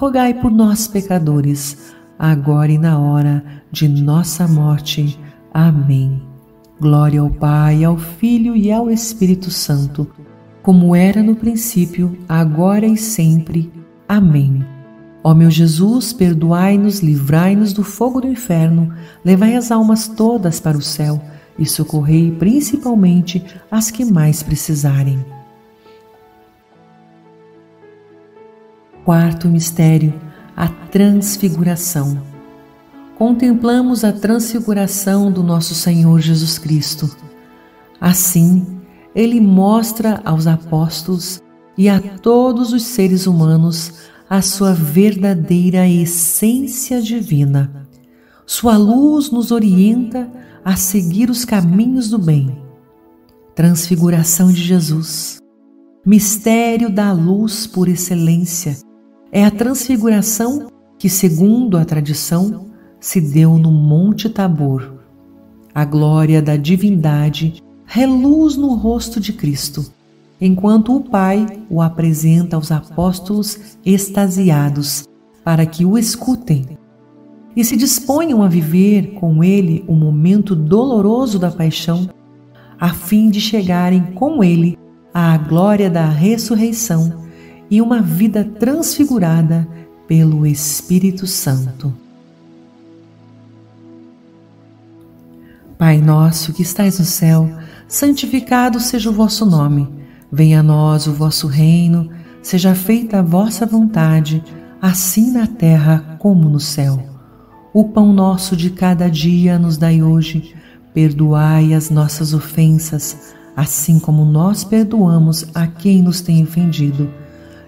rogai por nós, pecadores, agora e na hora de nossa morte. Amém. Glória ao Pai, ao Filho e ao Espírito Santo, como era no princípio, agora e sempre. Amém. Ó meu Jesus, perdoai-nos, livrai-nos do fogo do inferno, levai as almas todas para o céu e socorrei principalmente as que mais precisarem. Quarto mistério, a transfiguração. Contemplamos a transfiguração do nosso Senhor Jesus Cristo. Assim, ele mostra aos apóstolos e a todos os seres humanos a sua verdadeira essência divina. Sua luz nos orienta a seguir os caminhos do bem. Transfiguração de Jesus. Mistério da luz por excelência é a transfiguração que, segundo a tradição, se deu no Monte Tabor. A glória da divindade reluz no rosto de Cristo, enquanto o Pai o apresenta aos apóstolos extasiados para que o escutem e se disponham a viver com ele o momento doloroso da paixão, a fim de chegarem com ele à glória da ressurreição e uma vida transfigurada pelo Espírito Santo. Pai nosso que estais no céu, santificado seja o vosso nome. Venha a nós o vosso reino, seja feita a vossa vontade, assim na terra como no céu. O pão nosso de cada dia nos dai hoje. Perdoai as nossas ofensas, assim como nós perdoamos a quem nos tem ofendido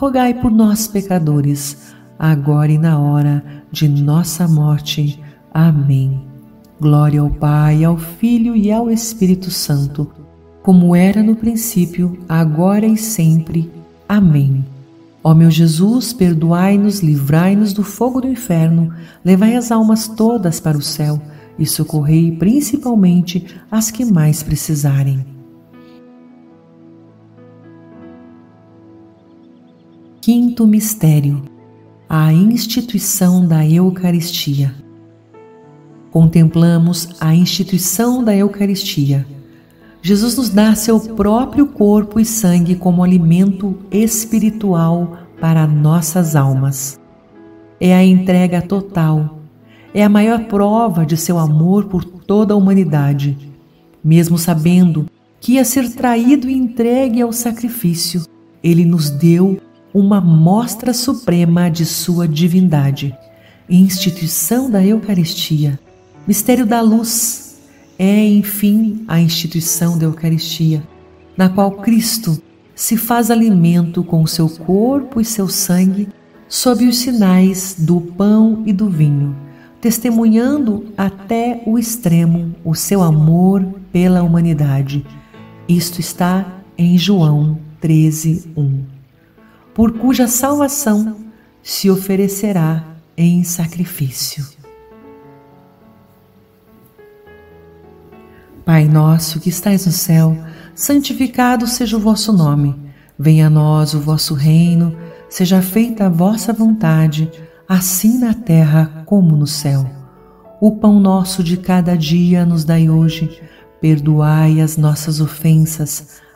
rogai por nós, pecadores, agora e na hora de nossa morte. Amém. Glória ao Pai, ao Filho e ao Espírito Santo, como era no princípio, agora e sempre. Amém. Ó meu Jesus, perdoai-nos, livrai-nos do fogo do inferno, levai as almas todas para o céu e socorrei principalmente as que mais precisarem. Quinto mistério: a instituição da Eucaristia. Contemplamos a instituição da Eucaristia Jesus nos dá seu próprio corpo e sangue como alimento espiritual para nossas almas. É a entrega total, é a maior prova de seu amor por toda a humanidade. Mesmo sabendo que ia ser traído e entregue ao sacrifício, ele nos deu uma mostra suprema de sua divindade. Instituição da Eucaristia, mistério da luz, é, enfim, a instituição da Eucaristia, na qual Cristo se faz alimento com seu corpo e seu sangue sob os sinais do pão e do vinho, testemunhando até o extremo o seu amor pela humanidade. Isto está em João 13, 1. Por cuja salvação se oferecerá em sacrifício. Pai nosso que estais no céu, santificado seja o vosso nome. Venha a nós o vosso reino, seja feita a vossa vontade, assim na terra como no céu. O pão nosso de cada dia nos dai hoje. Perdoai as nossas ofensas,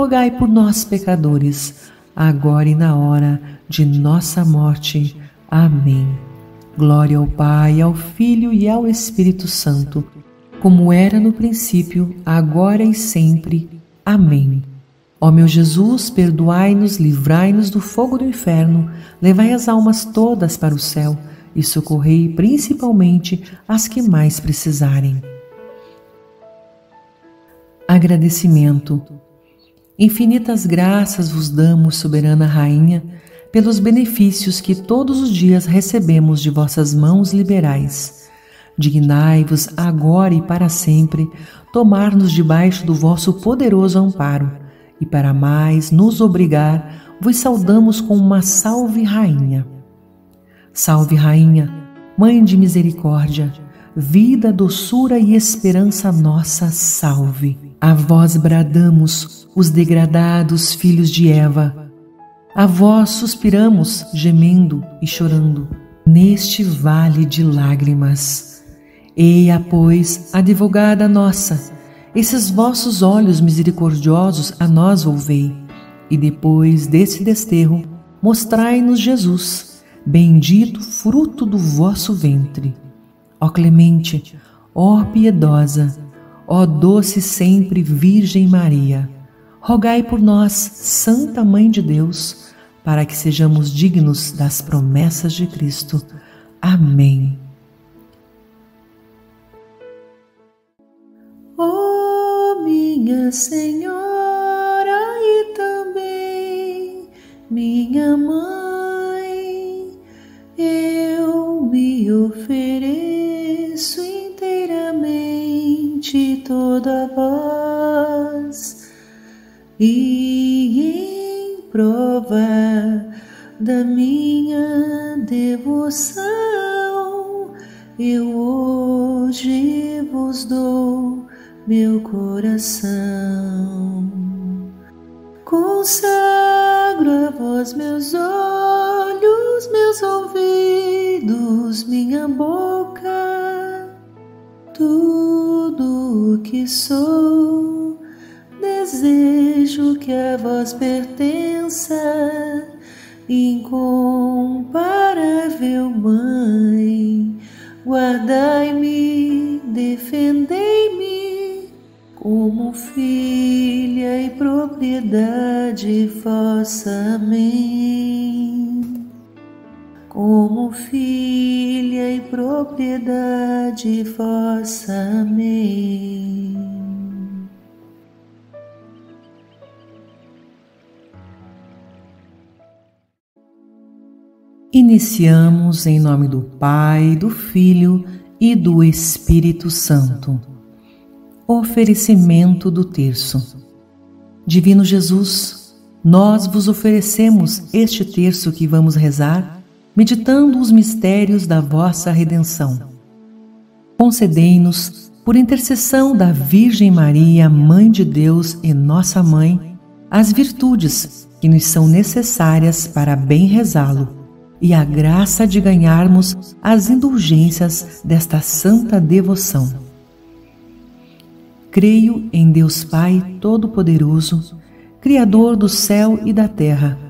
rogai por nós, pecadores, agora e na hora de nossa morte. Amém. Glória ao Pai, ao Filho e ao Espírito Santo, como era no princípio, agora e sempre. Amém. Ó meu Jesus, perdoai-nos, livrai-nos do fogo do inferno, levai as almas todas para o céu e socorrei principalmente as que mais precisarem. Agradecimento. Infinitas graças vos damos, soberana Rainha, pelos benefícios que todos os dias recebemos de vossas mãos liberais. Dignai-vos agora e para sempre tomar-nos debaixo do vosso poderoso amparo, e para mais nos obrigar, vos saudamos com uma salve, Rainha. Salve, Rainha, Mãe de misericórdia, vida, doçura e esperança nossa, salve. A vós bradamos, os degradados filhos de Eva. A vós suspiramos, gemendo e chorando, neste vale de lágrimas. Eia, pois, advogada nossa, esses vossos olhos misericordiosos a nós volvei, e depois desse desterro, mostrai-nos Jesus, bendito fruto do vosso ventre. Ó clemente, ó piedosa, ó doce sempre Virgem Maria, rogai por nós, Santa Mãe de Deus, para que sejamos dignos das promessas de Cristo. Amém. Oh, minha Senhora e também minha mãe, eu me ofereço inteiramente toda vós e em prova da minha devoção, eu hoje vos dou meu coração. Consagro a vós meus olhos, meus ouvidos, minha boca, tudo o que sou desejo que a vós pertença incomparável Mãe, guardai-me, defendei-me, como filha e propriedade vossa. Amém. Como filha propriedade vossa. Amém. Iniciamos em nome do Pai, do Filho e do Espírito Santo. Oferecimento do terço. Divino Jesus, nós vos oferecemos este terço que vamos rezar, meditando os mistérios da vossa redenção. Concedei-nos, por intercessão da Virgem Maria, Mãe de Deus e nossa Mãe, as virtudes que nos são necessárias para bem rezá-lo e a graça de ganharmos as indulgências desta santa devoção. Creio em Deus Pai Todo-Poderoso, Criador do céu e da terra,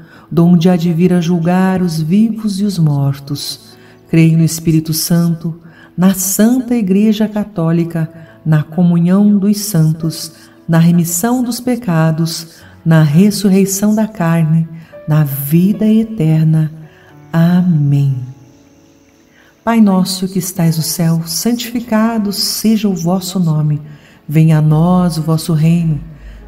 donde há de vir a julgar os vivos e os mortos. Creio no Espírito Santo, na Santa Igreja Católica, na comunhão dos santos, na remissão dos pecados, na ressurreição da carne, na vida eterna. Amém. Pai nosso que estais no céu, santificado seja o vosso nome. Venha a nós o vosso reino.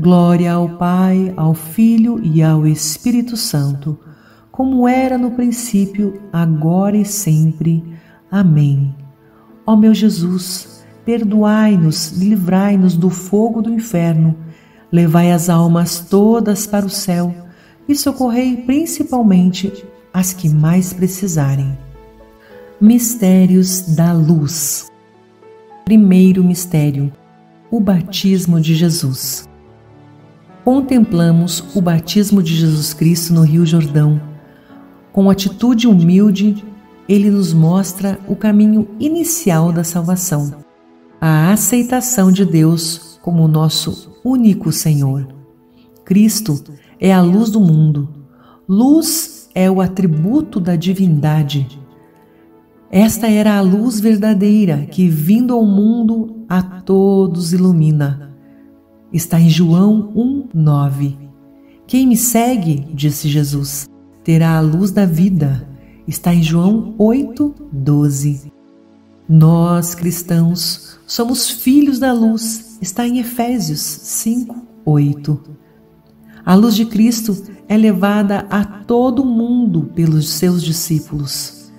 Glória ao Pai, ao Filho e ao Espírito Santo, como era no princípio, agora e sempre. Amém. Ó meu Jesus, perdoai-nos, livrai-nos do fogo do inferno, levai as almas todas para o céu e socorrei principalmente as que mais precisarem. Mistérios da Luz. Primeiro mistério: o batismo de Jesus. Contemplamos o batismo de Jesus Cristo no Rio Jordão. Com atitude humilde, ele nos mostra o caminho inicial da salvação, a aceitação de Deus como nosso único Senhor. Cristo é a luz do mundo. Luz é o atributo da divindade esta era a luz verdadeira que, vindo ao mundo, a todos ilumina. Está em João 1:9. Quem me segue, disse Jesus, terá a luz da vida. Está em João 8:12. Nós, cristãos, somos filhos da luz. Está em Efésios 5:8. A luz de Cristo é levada a todo mundo pelos seus discípulos.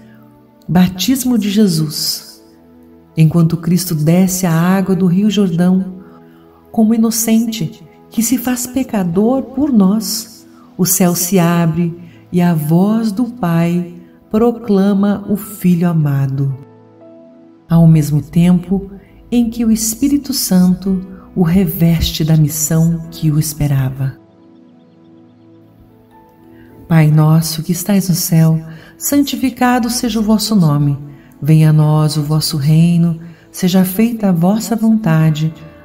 Batismo de Jesus. Enquanto Cristo desce a água do Rio Jordão, como inocente, que se faz pecador por nós. O céu se abre e a voz do Pai proclama o Filho amado. Ao mesmo tempo em que o Espírito Santo o reveste da missão que o esperava. Pai nosso que estais no céu, santificado seja o vosso nome. Venha a nós o vosso reino, seja feita a vossa vontade,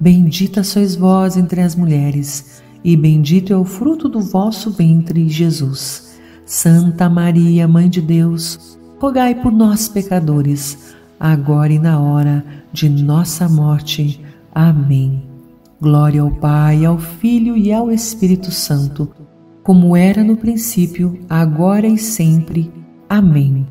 Bendita sois vós entre as mulheres, e bendito é o fruto do vosso ventre, Jesus. Santa Maria, Mãe de Deus, rogai por nós, pecadores, agora e na hora de nossa morte. Amém. Glória ao Pai, ao Filho e ao Espírito Santo, como era no princípio, agora e sempre. Amém.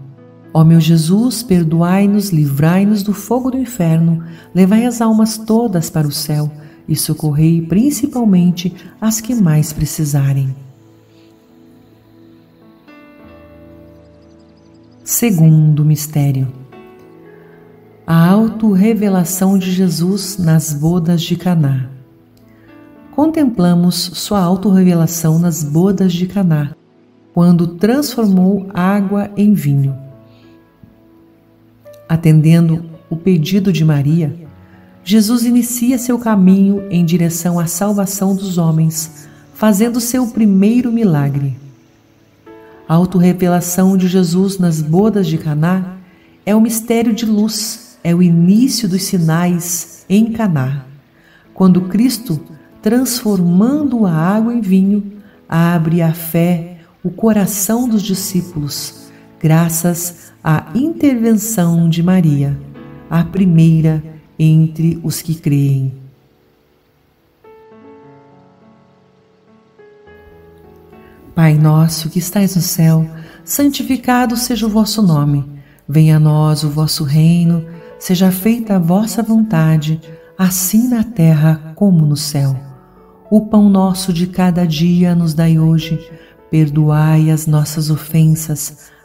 Ó meu Jesus, perdoai-nos, livrai-nos do fogo do inferno, levai as almas todas para o céu e socorrei principalmente as que mais precisarem. Segundo mistério. A autorrevelação de Jesus nas bodas de Caná. Contemplamos sua autorrevelação nas bodas de Caná, quando transformou água em vinho Atendendo o pedido de Maria, Jesus inicia seu caminho em direção à salvação dos homens, fazendo seu primeiro milagre. A autorrevelação de Jesus nas bodas de Caná é o mistério de luz, é o início dos sinais em Caná. Quando Cristo, transformando a água em vinho, abre a fé o coração dos discípulos, graças à intervenção de Maria, a primeira entre os que creem. Pai nosso que estais no céu, santificado seja o vosso nome. Venha a nós o vosso reino, seja feita a vossa vontade, assim na terra como no céu. O pão nosso de cada dia nos dai hoje, perdoai as nossas ofensas,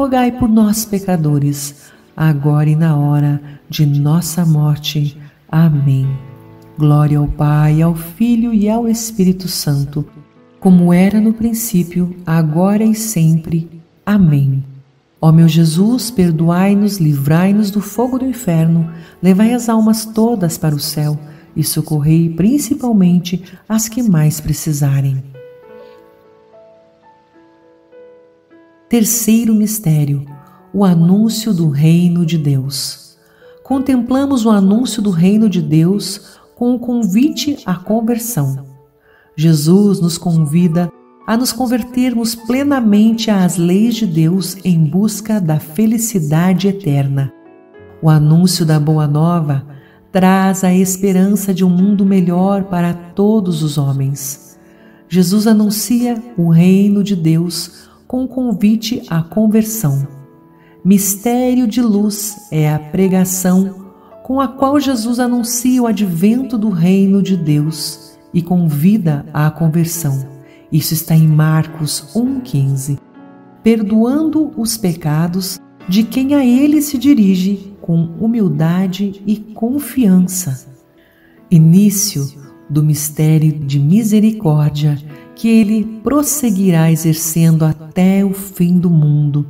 rogai por nós, pecadores, agora e na hora de nossa morte. Amém. Glória ao Pai, ao Filho e ao Espírito Santo, como era no princípio, agora e sempre. Amém. Ó meu Jesus, perdoai-nos, livrai-nos do fogo do inferno, levai as almas todas para o céu e socorrei principalmente as que mais precisarem. Terceiro mistério: o anúncio do reino de Deus. Contemplamos o anúncio do reino de Deus com o convite à conversão. Jesus nos convida a nos convertermos plenamente às leis de Deus em busca da felicidade eterna. O anúncio da Boa Nova traz a esperança de um mundo melhor para todos os homens. Jesus anuncia o reino de Deus com convite à conversão. Mistério de luz é a pregação com a qual Jesus anuncia o advento do reino de Deus e convida à conversão. Isso está em Marcos 1,15. Perdoando os pecados de quem a ele se dirige com humildade e confiança. Início do mistério de misericórdia que ele prosseguirá exercendo até o fim do mundo,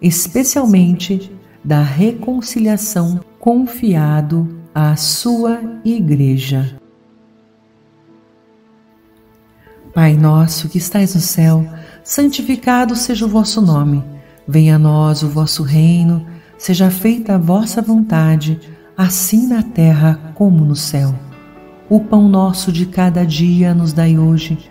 especialmente da reconciliação confiado à sua Igreja. Pai nosso que estais no céu, santificado seja o vosso nome. Venha a nós o vosso reino, seja feita a vossa vontade, assim na terra como no céu. O pão nosso de cada dia nos dai hoje.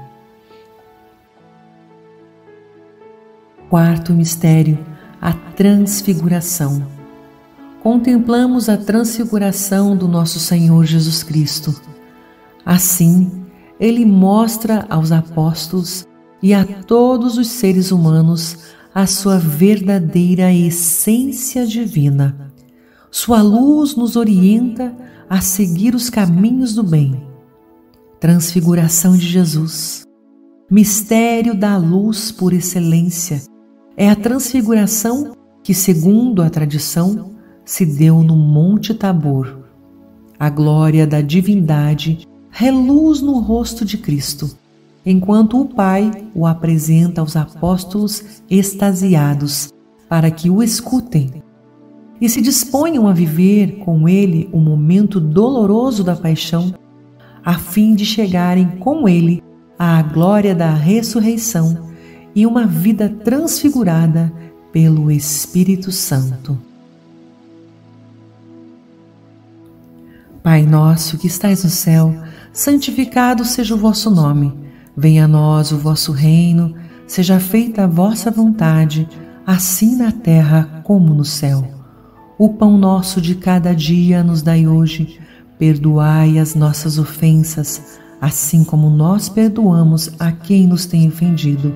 Quarto mistério, a transfiguração. Contemplamos a transfiguração do nosso Senhor Jesus Cristo. Assim, ele mostra aos apóstolos e a todos os seres humanos a sua verdadeira essência divina. Sua luz nos orienta a seguir os caminhos do bem. Transfiguração de Jesus. Mistério da luz por excelência. É a transfiguração que, segundo a tradição, se deu no Monte Tabor. A glória da divindade reluz no rosto de Cristo, enquanto o Pai o apresenta aos apóstolos extasiados para que o escutem e se disponham a viver com ele o momento doloroso da paixão, a fim de chegarem com ele à glória da ressurreição e uma vida transfigurada pelo Espírito Santo. Pai nosso que estais no céu, santificado seja o vosso nome. Venha a nós o vosso reino, seja feita a vossa vontade, assim na terra como no céu. O pão nosso de cada dia nos dai hoje. Perdoai as nossas ofensas, assim como nós perdoamos a quem nos tem ofendido.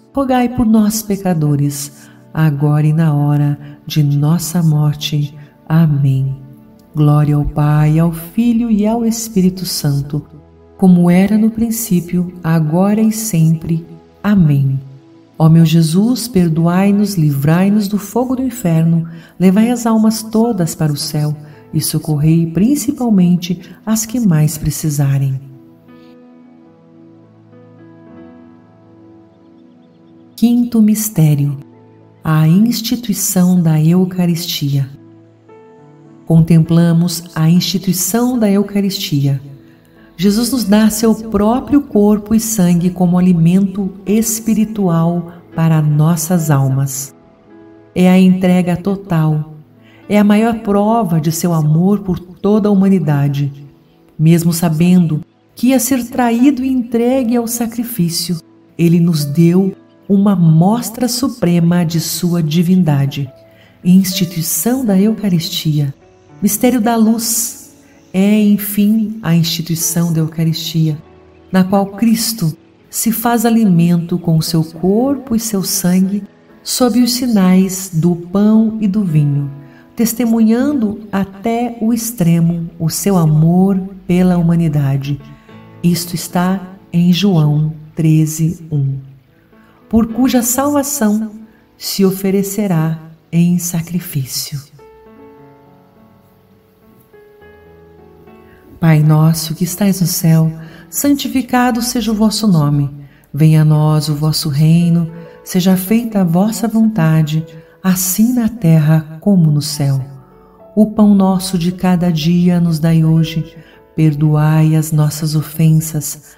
rogai por nós, pecadores, agora e na hora de nossa morte. Amém. Glória ao Pai, ao Filho e ao Espírito Santo, como era no princípio, agora e sempre. Amém. Ó meu Jesus, perdoai-nos, livrai-nos do fogo do inferno, levai as almas todas para o céu e socorrei principalmente as que mais precisarem. Quinto mistério: a instituição da Eucaristia. Contemplamos a instituição da Eucaristia. Jesus nos dá seu próprio corpo e sangue como alimento espiritual para nossas almas. É a entrega total é a maior prova de seu amor por toda a humanidade, mesmo sabendo que ia ser traído e entregue ao sacrifício. Ele nos deu uma mostra suprema de sua divindade. Instituição da Eucaristia, mistério da luz, é, enfim, a instituição da Eucaristia, na qual Cristo se faz alimento com seu corpo e seu sangue sob os sinais do pão e do vinho testemunhando até o extremo o seu amor pela humanidade. Isto está em João 13, 1. Por cuja salvação se oferecerá em sacrifício. Pai nosso que estais no céu, santificado seja o vosso nome. Venha a nós o vosso reino, seja feita a vossa vontade assim na terra como no céu. O pão nosso de cada dia nos dai hoje. Perdoai as nossas ofensas,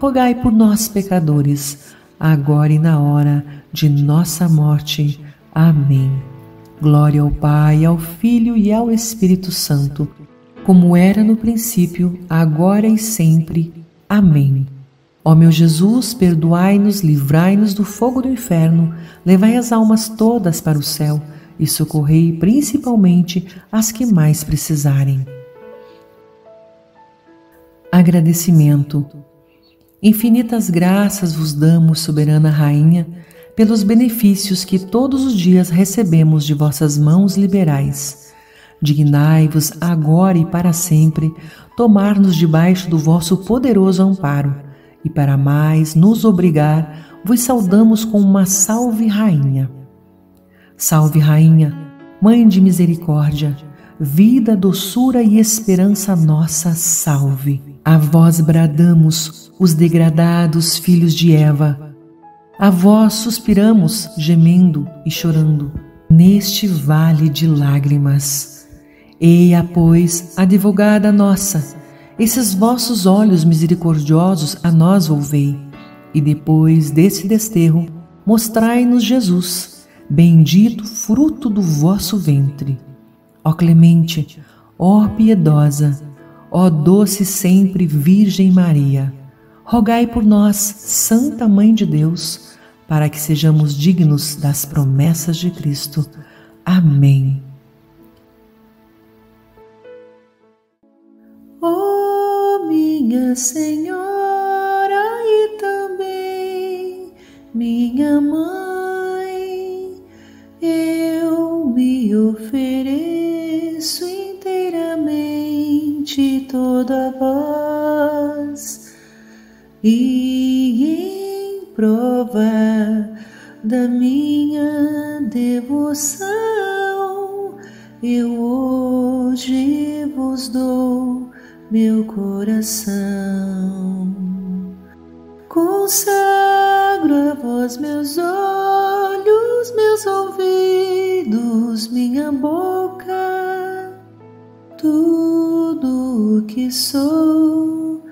rogai por nós, pecadores, agora e na hora de nossa morte. Amém. Glória ao Pai, ao Filho e ao Espírito Santo, como era no princípio, agora e sempre. Amém. Ó meu Jesus, perdoai-nos, livrai-nos do fogo do inferno, levai as almas todas para o céu e socorrei principalmente as que mais precisarem. Agradecimento. Infinitas graças vos damos, soberana Rainha, pelos benefícios que todos os dias recebemos de vossas mãos liberais. Dignai-vos agora e para sempre tomar-nos debaixo do vosso poderoso amparo, e para mais nos obrigar, vos saudamos com uma salve, Rainha. Salve, Rainha, Mãe de misericórdia, vida, doçura e esperança nossa, salve. A vós bradamos, os degradados filhos de Eva. A vós suspiramos, gemendo e chorando, neste vale de lágrimas. Eia, pois, advogada nossa, esses vossos olhos misericordiosos a nós volvei, e depois desse desterro, mostrai-nos Jesus, bendito fruto do vosso ventre. Ó clemente, ó piedosa, Ó doce sempre Virgem Maria, rogai por nós, Santa Mãe de Deus, para que sejamos dignos das promessas de Cristo. Amém. Oh, minha Senhora e também minha mãe, eu me ofereço de toda voz e em prova da minha devoção eu hoje vos dou meu coração. Consagro a vós meus olhos, meus ouvidos, minha boca, tudo tudo que sou,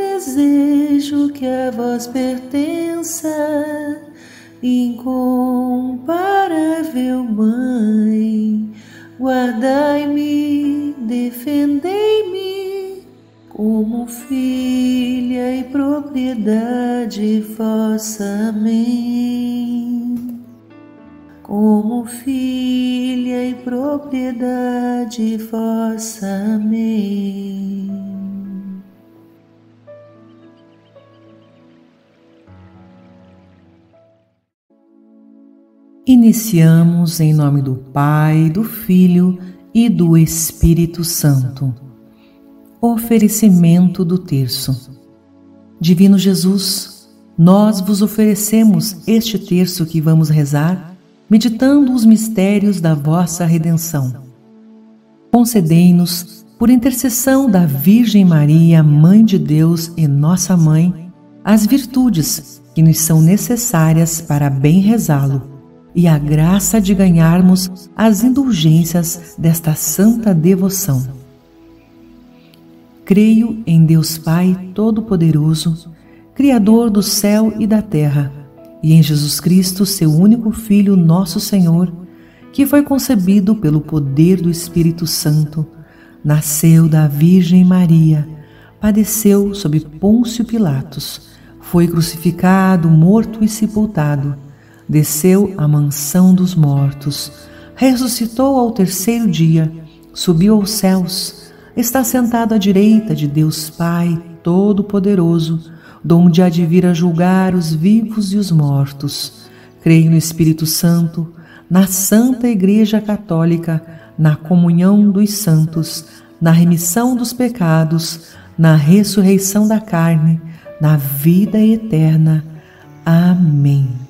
desejo que a vós pertença, incomparável Mãe, guardai-me, defendei-me, como filha e propriedade vossa. Amém. Como filha e propriedade vossa. Amém. Iniciamos em nome do Pai, do Filho e do Espírito Santo. Oferecimento do terço. Divino Jesus, nós vos oferecemos este terço que vamos rezar, meditando os mistérios da vossa redenção concedei-nos, por intercessão da Virgem Maria, Mãe de Deus e nossa Mãe, as virtudes que nos são necessárias para bem rezá-lo e a graça de ganharmos as indulgências desta santa devoção. Creio em Deus Pai Todo-Poderoso, Criador do céu e da terra, e em Jesus Cristo, seu único Filho, nosso Senhor que foi concebido pelo poder do Espírito Santo, nasceu da Virgem Maria, padeceu sob Pôncio Pilatos, foi crucificado, morto e sepultado, desceu à mansão dos mortos, ressuscitou ao terceiro dia, subiu aos céus, está sentado à direita de Deus Pai Todo-Poderoso, donde há de vir a julgar os vivos e os mortos. Creio no Espírito Santo, na Santa Igreja Católica, na comunhão dos santos, na remissão dos pecados, na ressurreição da carne, na vida eterna. Amém.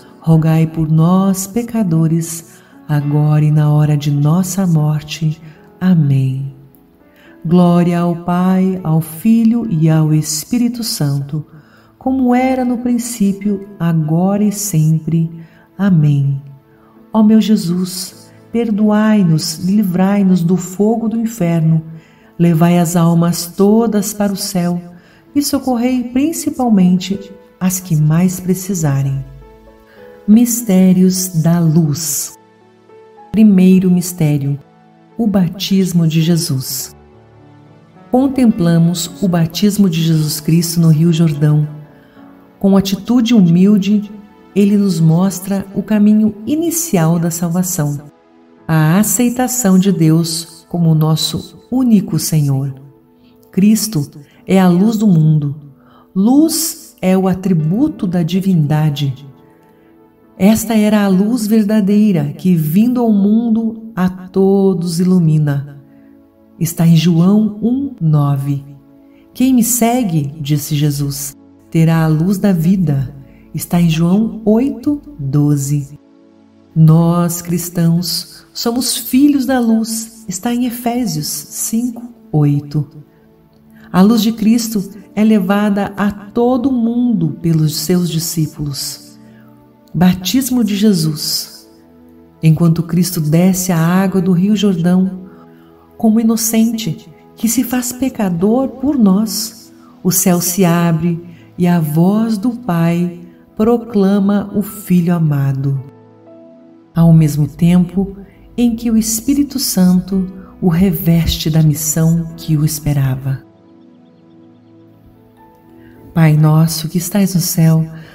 rogai por nós, pecadores, agora e na hora de nossa morte. Amém. Glória ao Pai, ao Filho e ao Espírito Santo, como era no princípio, agora e sempre. Amém. Ó meu Jesus, perdoai-nos, livrai-nos do fogo do inferno, levai as almas todas para o céu e socorrei principalmente as que mais precisarem. Mistérios da Luz. Primeiro mistério: o batismo de Jesus. Contemplamos o batismo de Jesus Cristo no Rio Jordão. Com atitude humilde, ele nos mostra o caminho inicial da salvação, a aceitação de Deus como nosso único Senhor. Cristo é a luz do mundo. Luz é o atributo da divindade esta era a luz verdadeira que, vindo ao mundo, a todos ilumina. Está em João 1:9. Quem me segue, disse Jesus, terá a luz da vida. Está em João 8:12. Nós, cristãos, somos filhos da luz. Está em Efésios 5:8. A luz de Cristo é levada a todo mundo pelos seus discípulos. Batismo de Jesus. Enquanto Cristo desce a água do Rio Jordão, como inocente que se faz pecador por nós, o céu se abre e a voz do Pai proclama o Filho amado. Ao mesmo tempo em que o Espírito Santo o reveste da missão que o esperava. Pai nosso que estais no céu,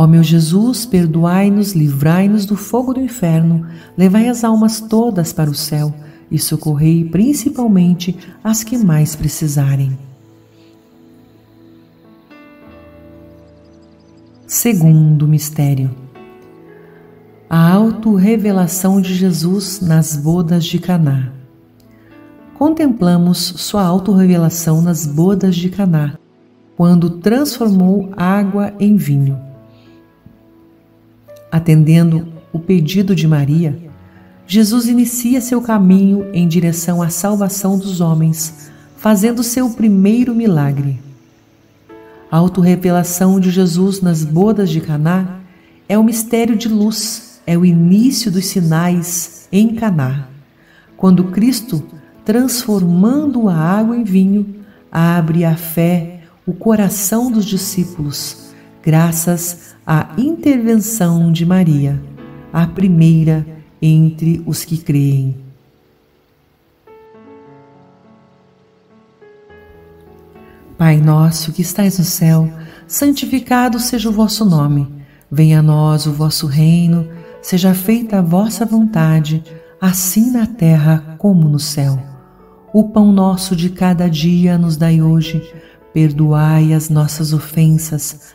Ó meu Jesus, perdoai-nos, livrai-nos do fogo do inferno, levai as almas todas para o céu e socorrei principalmente as que mais precisarem. Segundo mistério. A autorrevelação de Jesus nas bodas de Caná contemplamos sua autorrevelação nas bodas de Caná, quando transformou água em vinho. Atendendo o pedido de Maria, Jesus inicia seu caminho em direção à salvação dos homens, fazendo seu primeiro milagre. A autorrevelação de Jesus nas bodas de Caná é o mistério de luz, é o início dos sinais em Caná, quando Cristo transformando a água em vinho, abre a fé o coração dos discípulos, graças à intervenção de Maria, a primeira entre os que creem. Pai nosso que estais no céu, santificado seja o vosso nome. Venha a nós o vosso reino, seja feita a vossa vontade, assim na terra como no céu. O pão nosso de cada dia nos dai hoje. Perdoai as nossas ofensas,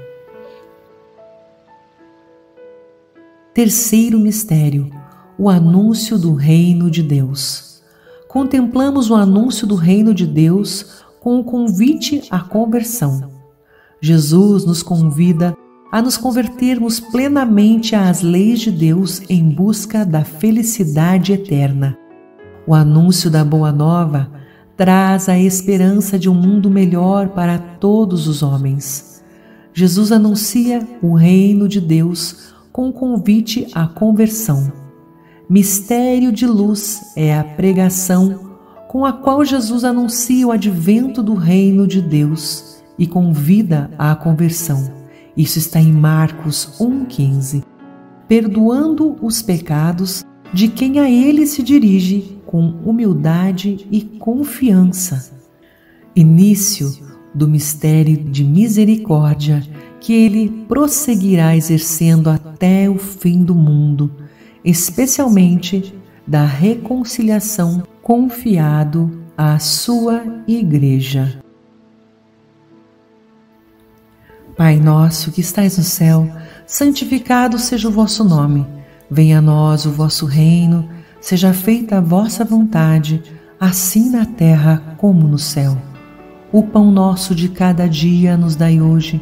Terceiro mistério: o anúncio do reino de Deus. Contemplamos o anúncio do reino de Deus com o convite à conversão. Jesus nos convida a nos convertermos plenamente às leis de Deus em busca da felicidade eterna. O anúncio da Boa Nova traz a esperança de um mundo melhor para todos os homens. Jesus anuncia o reino de Deus com convite à conversão. Mistério de luz é a pregação com a qual Jesus anuncia o advento do reino de Deus e convida à conversão. Isso está em Marcos 1,15. Perdoando os pecados de quem a ele se dirige com humildade e confiança. Início do mistério de misericórdia que ele prosseguirá exercendo até o fim do mundo, especialmente da reconciliação confiado à sua igreja. Pai nosso que estais no céu, santificado seja o vosso nome. Venha a nós o vosso reino, seja feita a vossa vontade, assim na terra como no céu. O pão nosso de cada dia nos dai hoje.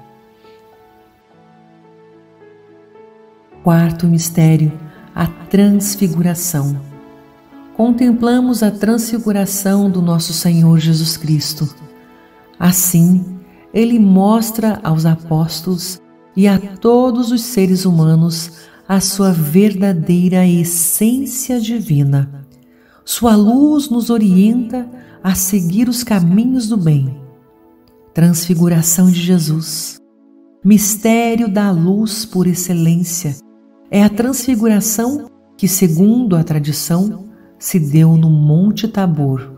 Quarto mistério, a transfiguração. Contemplamos a transfiguração do nosso Senhor Jesus Cristo. Assim, ele mostra aos apóstolos e a todos os seres humanos a sua verdadeira essência divina. Sua luz nos orienta a seguir os caminhos do bem. Transfiguração de Jesus. Mistério da luz por excelência é a transfiguração que, segundo a tradição, se deu no Monte Tabor.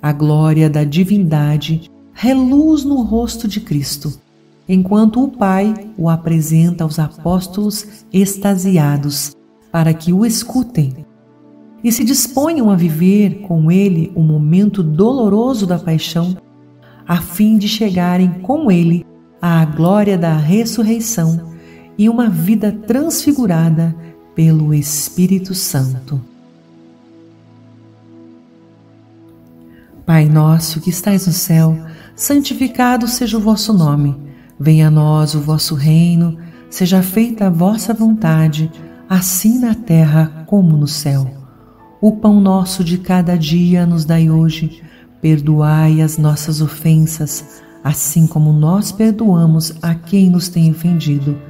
A glória da divindade reluz no rosto de Cristo, enquanto o Pai o apresenta aos apóstolos extasiados para que o escutem e se disponham a viver com ele o momento doloroso da paixão, a fim de chegarem com ele à glória da ressurreição e uma vida transfigurada pelo Espírito Santo. Pai nosso que estais no céu, santificado seja o vosso nome. Venha a nós o vosso reino, seja feita a vossa vontade, assim na terra como no céu. O pão nosso de cada dia nos dai hoje. Perdoai as nossas ofensas, assim como nós perdoamos a quem nos tem ofendido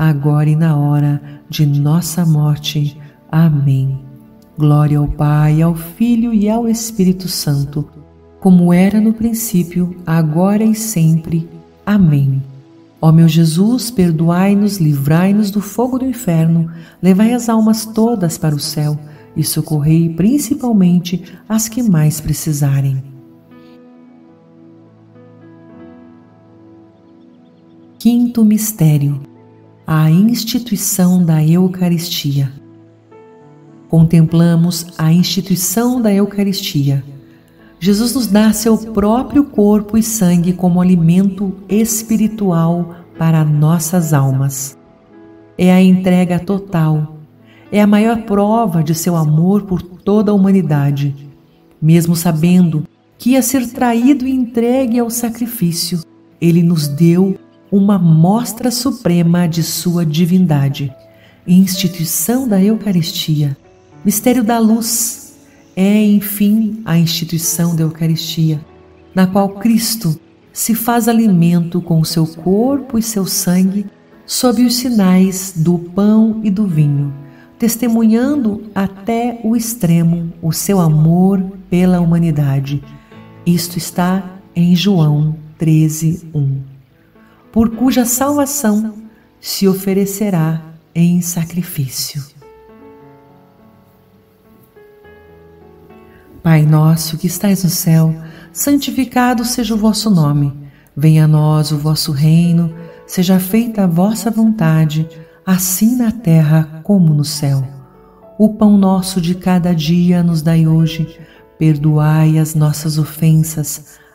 agora e na hora de nossa morte. Amém. Glória ao Pai, ao Filho e ao Espírito Santo, como era no princípio, agora e sempre. Amém. Ó meu Jesus, perdoai-nos, livrai-nos do fogo do inferno, levai as almas todas para o céu e socorrei principalmente as que mais precisarem. Quinto mistério: a instituição da Eucaristia. Contemplamos a instituição da Eucaristia. Jesus nos dá seu próprio corpo e sangue como alimento espiritual para nossas almas. É a entrega total, é a maior prova de seu amor por toda a humanidade. Mesmo sabendo que ia ser traído e entregue ao sacrifício, ele nos deu uma mostra suprema de sua divindade. Instituição da Eucaristia, mistério da luz, é, enfim, a instituição da Eucaristia, na qual Cristo se faz alimento com o seu corpo e seu sangue sob os sinais do pão e do vinho, testemunhando até o extremo o seu amor pela humanidade. Isto está em João 13, 1. Por cuja salvação se oferecerá em sacrifício. Pai nosso que estais no céu, santificado seja o vosso nome. Venha a nós o vosso reino, seja feita a vossa vontade, assim na terra como no céu. O pão nosso de cada dia nos dai hoje. Perdoai as nossas ofensas,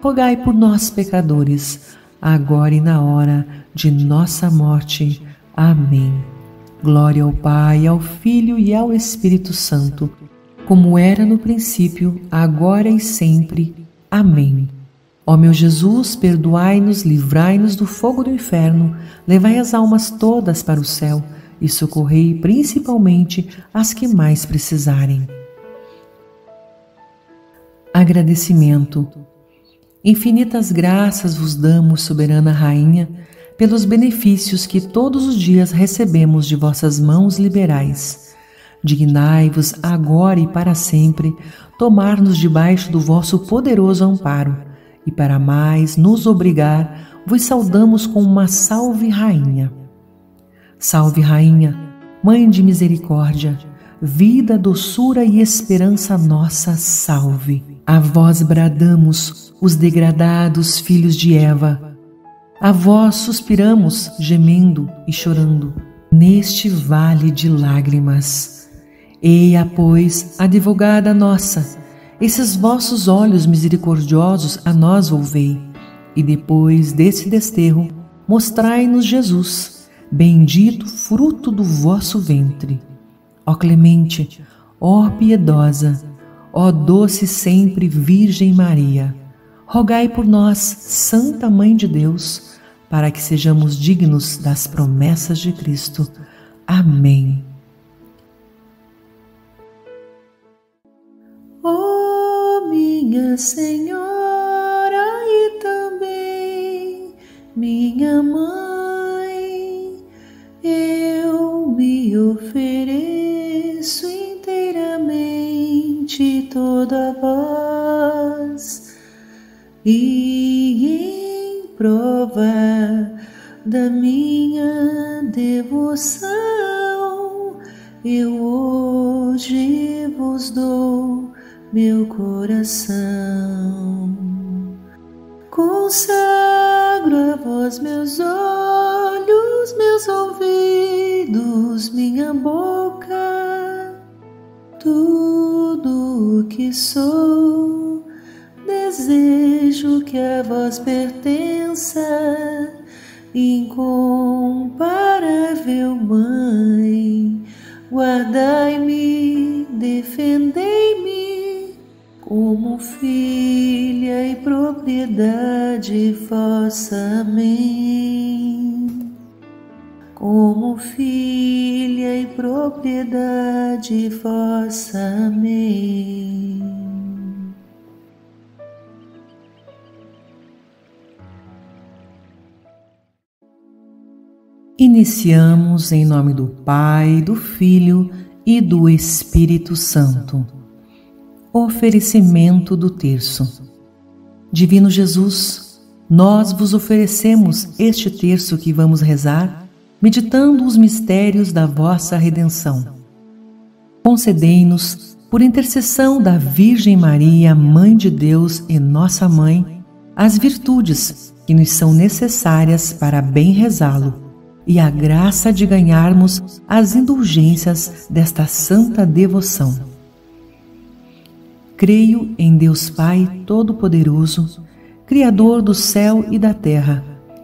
rogai por nós, pecadores, agora e na hora de nossa morte. Amém. Glória ao Pai, ao Filho e ao Espírito Santo, como era no princípio, agora e sempre. Amém. Ó meu Jesus, perdoai-nos, livrai-nos do fogo do inferno, levai as almas todas para o céu e socorrei principalmente as que mais precisarem. Agradecimento. Infinitas graças vos damos, soberana Rainha, pelos benefícios que todos os dias recebemos de vossas mãos liberais. Dignai-vos agora e para sempre tomar-nos debaixo do vosso poderoso amparo, e para mais nos obrigar, vos saudamos com uma salve, Rainha. Salve, Rainha, Mãe de misericórdia, vida, doçura e esperança nossa, salve. A vós bradamos, os degradados filhos de Eva. A vós suspiramos, gemendo e chorando, neste vale de lágrimas. Eia, pois, advogada nossa, esses vossos olhos misericordiosos a nós volvei, e depois desse desterro, mostrai-nos Jesus, bendito fruto do vosso ventre. Ó clemente, ó piedosa, Ó doce sempre Virgem Maria, rogai por nós, Santa Mãe de Deus, para que sejamos dignos das promessas de Cristo. Amém. Ó oh, minha Senhora e também minha Mãe, eu me ofereço de toda voz e em prova da minha devoção eu hoje vos dou meu coração. Consagro a vós meus olhos, meus ouvidos, minha boca, tudo tudo que sou. Desejo que a vós pertença incomparável Mãe, guardai-me, defendei-me, como filha e propriedade vossa. Amém. Como filha e propriedade vossa. Amém. Iniciamos em nome do Pai, do Filho e do Espírito Santo. Oferecimento do terço. Divino Jesus, nós vos oferecemos este terço que vamos rezar, meditando os mistérios da vossa redenção. Concedei-nos, por intercessão da Virgem Maria, Mãe de Deus e nossa Mãe, as virtudes que nos são necessárias para bem rezá-lo e a graça de ganharmos as indulgências desta santa devoção. Creio em Deus Pai Todo-Poderoso, Criador do céu e da terra,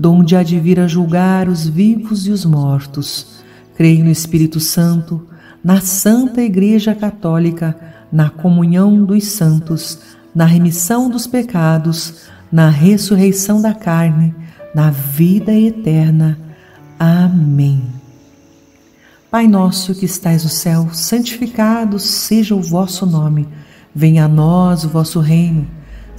donde há de vir a julgar os vivos e os mortos. Creio no Espírito Santo, na Santa Igreja Católica, na comunhão dos santos, na remissão dos pecados, na ressurreição da carne, na vida eterna. Amém. Pai nosso que estais no céu, santificado seja o vosso nome. Venha a nós o vosso reino.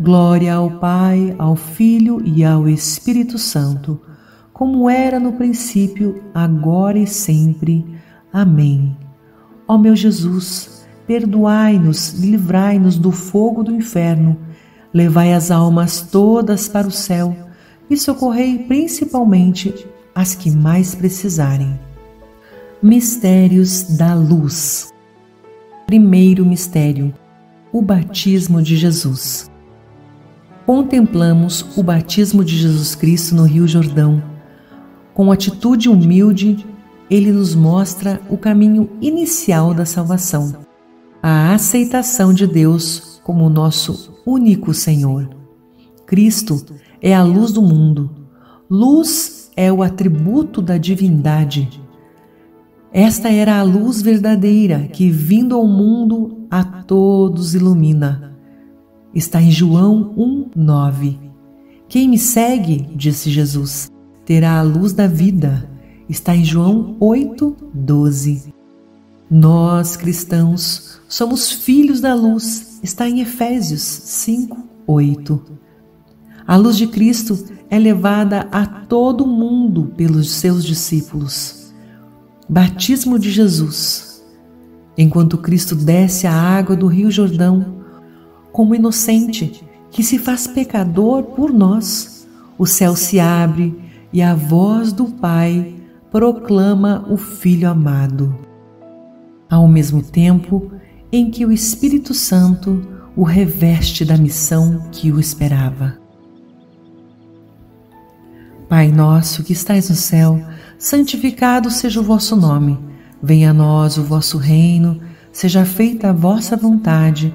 Glória ao Pai, ao Filho e ao Espírito Santo, como era no princípio, agora e sempre. Amém. Ó meu Jesus, perdoai-nos, livrai-nos do fogo do inferno, levai as almas todas para o céu e socorrei principalmente as que mais precisarem. Mistérios da Luz. Primeiro mistério: o batismo de Jesus. Contemplamos o batismo de Jesus Cristo no Rio Jordão. Com atitude humilde, ele nos mostra o caminho inicial da salvação, a aceitação de Deus como nosso único Senhor. Cristo é a luz do mundo. Luz é o atributo da divindade esta era a luz verdadeira que, vindo ao mundo, a todos ilumina. Está em João 1:9. Quem me segue, disse Jesus, terá a luz da vida. Está em João 8:12. Nós, cristãos, somos filhos da luz. Está em Efésios 5:8. A luz de Cristo é levada a todo mundo pelos seus discípulos. Batismo de Jesus. Enquanto Cristo desce a água do Rio Jordão, como inocente, que se faz pecador por nós. O céu se abre e a voz do Pai proclama o Filho amado. Ao mesmo tempo em que o Espírito Santo o reveste da missão que o esperava. Pai nosso que estais no céu, santificado seja o vosso nome. Venha a nós o vosso reino, seja feita a vossa vontade,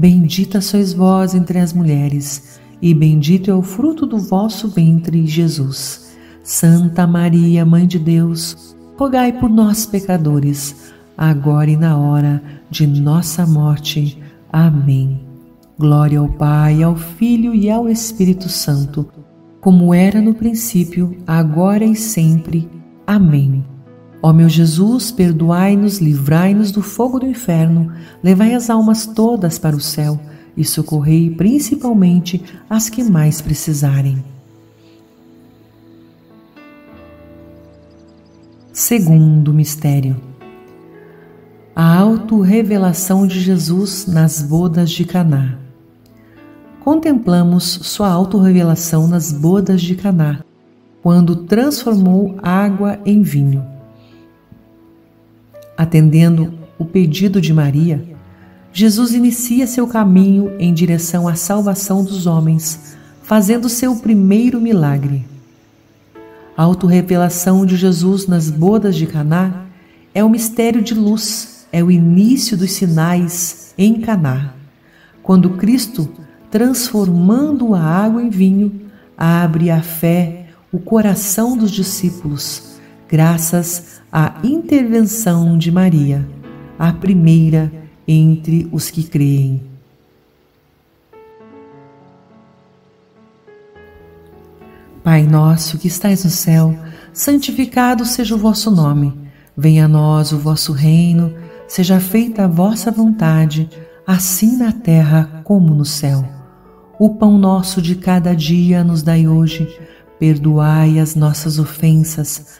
Bendita sois vós entre as mulheres, e bendito é o fruto do vosso ventre, Jesus. Santa Maria, Mãe de Deus, rogai por nós, pecadores, agora e na hora de nossa morte. Amém. Glória ao Pai, ao Filho e ao Espírito Santo, como era no princípio, agora e sempre. Amém. Ó meu Jesus, perdoai-nos, livrai-nos do fogo do inferno, levai as almas todas para o céu e socorrei principalmente as que mais precisarem. Segundo mistério. A auto-revelação de Jesus nas bodas de Caná. Contemplamos sua auto-revelação nas bodas de Caná, quando transformou água em vinho. Atendendo o pedido de Maria, Jesus inicia seu caminho em direção à salvação dos homens, fazendo seu primeiro milagre. A autorrevelação de Jesus nas bodas de Caná é o mistério de luz, é o início dos sinais em Caná. Quando Cristo, transformando a água em vinho, abre a fé, o coração dos discípulos, graças à intervenção de Maria, a primeira entre os que creem. Pai nosso que estais no céu, santificado seja o vosso nome. Venha a nós o vosso reino, seja feita a vossa vontade, assim na terra como no céu. O pão nosso de cada dia nos dai hoje. Perdoai as nossas ofensas,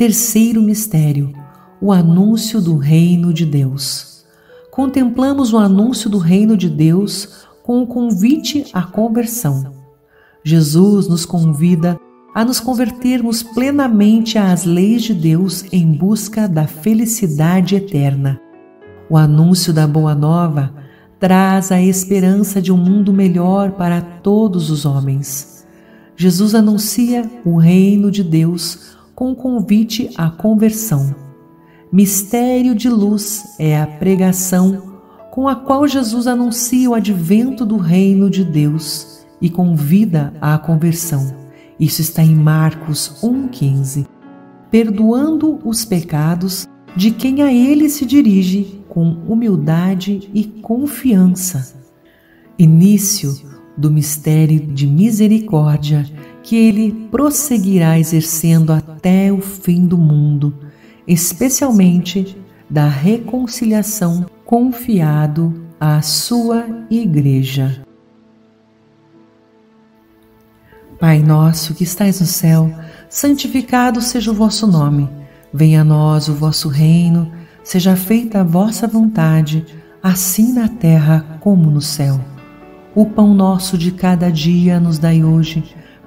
Terceiro mistério: o anúncio do reino de Deus. Contemplamos o anúncio do reino de Deus com o convite à conversão. Jesus nos convida a nos convertermos plenamente às leis de Deus em busca da felicidade eterna. O anúncio da Boa Nova traz a esperança de um mundo melhor para todos os homens. Jesus anuncia o reino de Deus com convite à conversão. Mistério de luz é a pregação com a qual Jesus anuncia o advento do reino de Deus e convida à conversão. Isso está em Marcos 1,15. Perdoando os pecados de quem a ele se dirige com humildade e confiança. Início do mistério de misericórdia que ele prosseguirá exercendo até o fim do mundo, especialmente da reconciliação confiado à sua igreja. Pai nosso que estais no céu, santificado seja o vosso nome. Venha a nós o vosso reino, seja feita a vossa vontade, assim na terra como no céu. O pão nosso de cada dia nos dai hoje.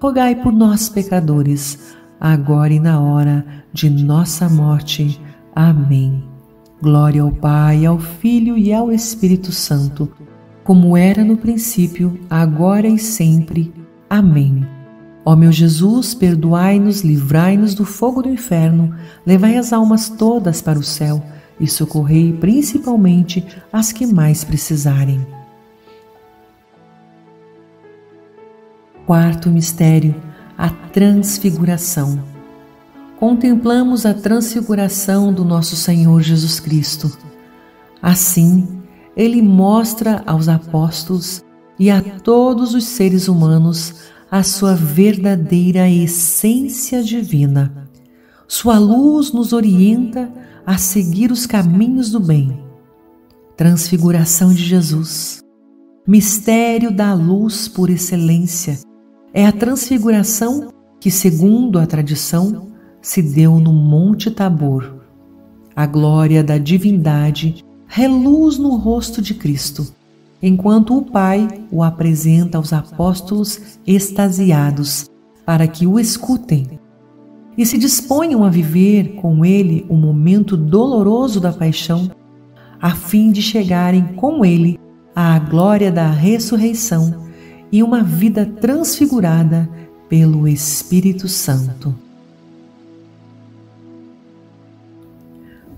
rogai por nós, pecadores, agora e na hora de nossa morte. Amém. Glória ao Pai, ao Filho e ao Espírito Santo, como era no princípio, agora e sempre. Amém. Ó meu Jesus, perdoai-nos, livrai-nos do fogo do inferno, levai as almas todas para o céu e socorrei principalmente as que mais precisarem. Quarto mistério: a Transfiguração. Contemplamos a transfiguração do nosso Senhor Jesus Cristo. Assim, ele mostra aos apóstolos e a todos os seres humanos a sua verdadeira essência divina. Sua luz nos orienta a seguir os caminhos do bem. Transfiguração de Jesus. Mistério da luz por excelência. É a transfiguração que, segundo a tradição, se deu no Monte Tabor. A glória da divindade reluz no rosto de Cristo, enquanto o Pai o apresenta aos apóstolos extasiados para que o escutem e se disponham a viver com ele o momento doloroso da paixão, a fim de chegarem com ele à glória da ressurreição e uma vida transfigurada pelo Espírito Santo.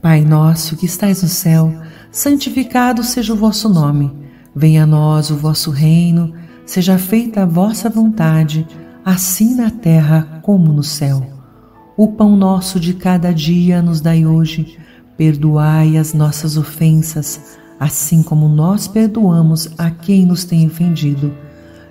Pai nosso que estais no céu, santificado seja o vosso nome. Venha a nós o vosso reino, seja feita a vossa vontade, assim na terra como no céu. O pão nosso de cada dia nos dai hoje. Perdoai as nossas ofensas, assim como nós perdoamos a quem nos tem ofendido.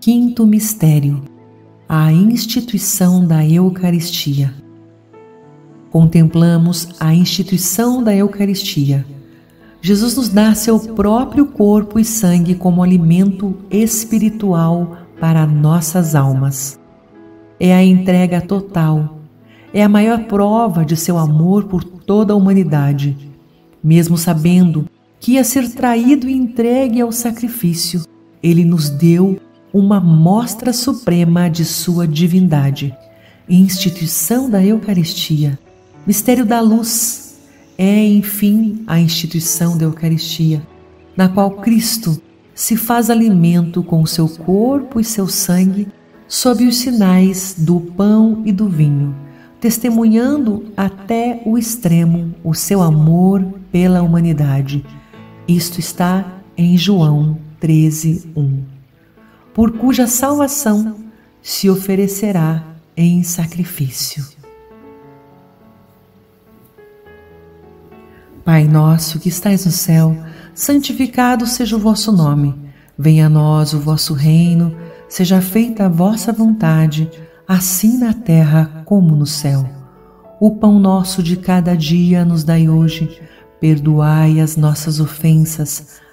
Quinto mistério: a instituição da Eucaristia. Contemplamos a instituição da Eucaristia. Jesus nos dá seu próprio corpo e sangue como alimento espiritual para nossas almas. É a entrega total é a maior prova de seu amor por toda a humanidade, mesmo sabendo que ia ser traído e entregue ao sacrifício, ele nos deu uma mostra suprema de sua divindade. Instituição da Eucaristia, mistério da luz, é, enfim, a instituição da Eucaristia, na qual Cristo se faz alimento com seu corpo e seu sangue sob os sinais do pão e do vinho testemunhando até o extremo o seu amor pela humanidade. Isto está em João 13, 1. Por cuja salvação se oferecerá em sacrifício. Pai nosso que estais no céu, santificado seja o vosso nome. Venha a nós o vosso reino, seja feita a vossa vontade assim na terra como no céu. O pão nosso de cada dia nos dai hoje, perdoai as nossas ofensas,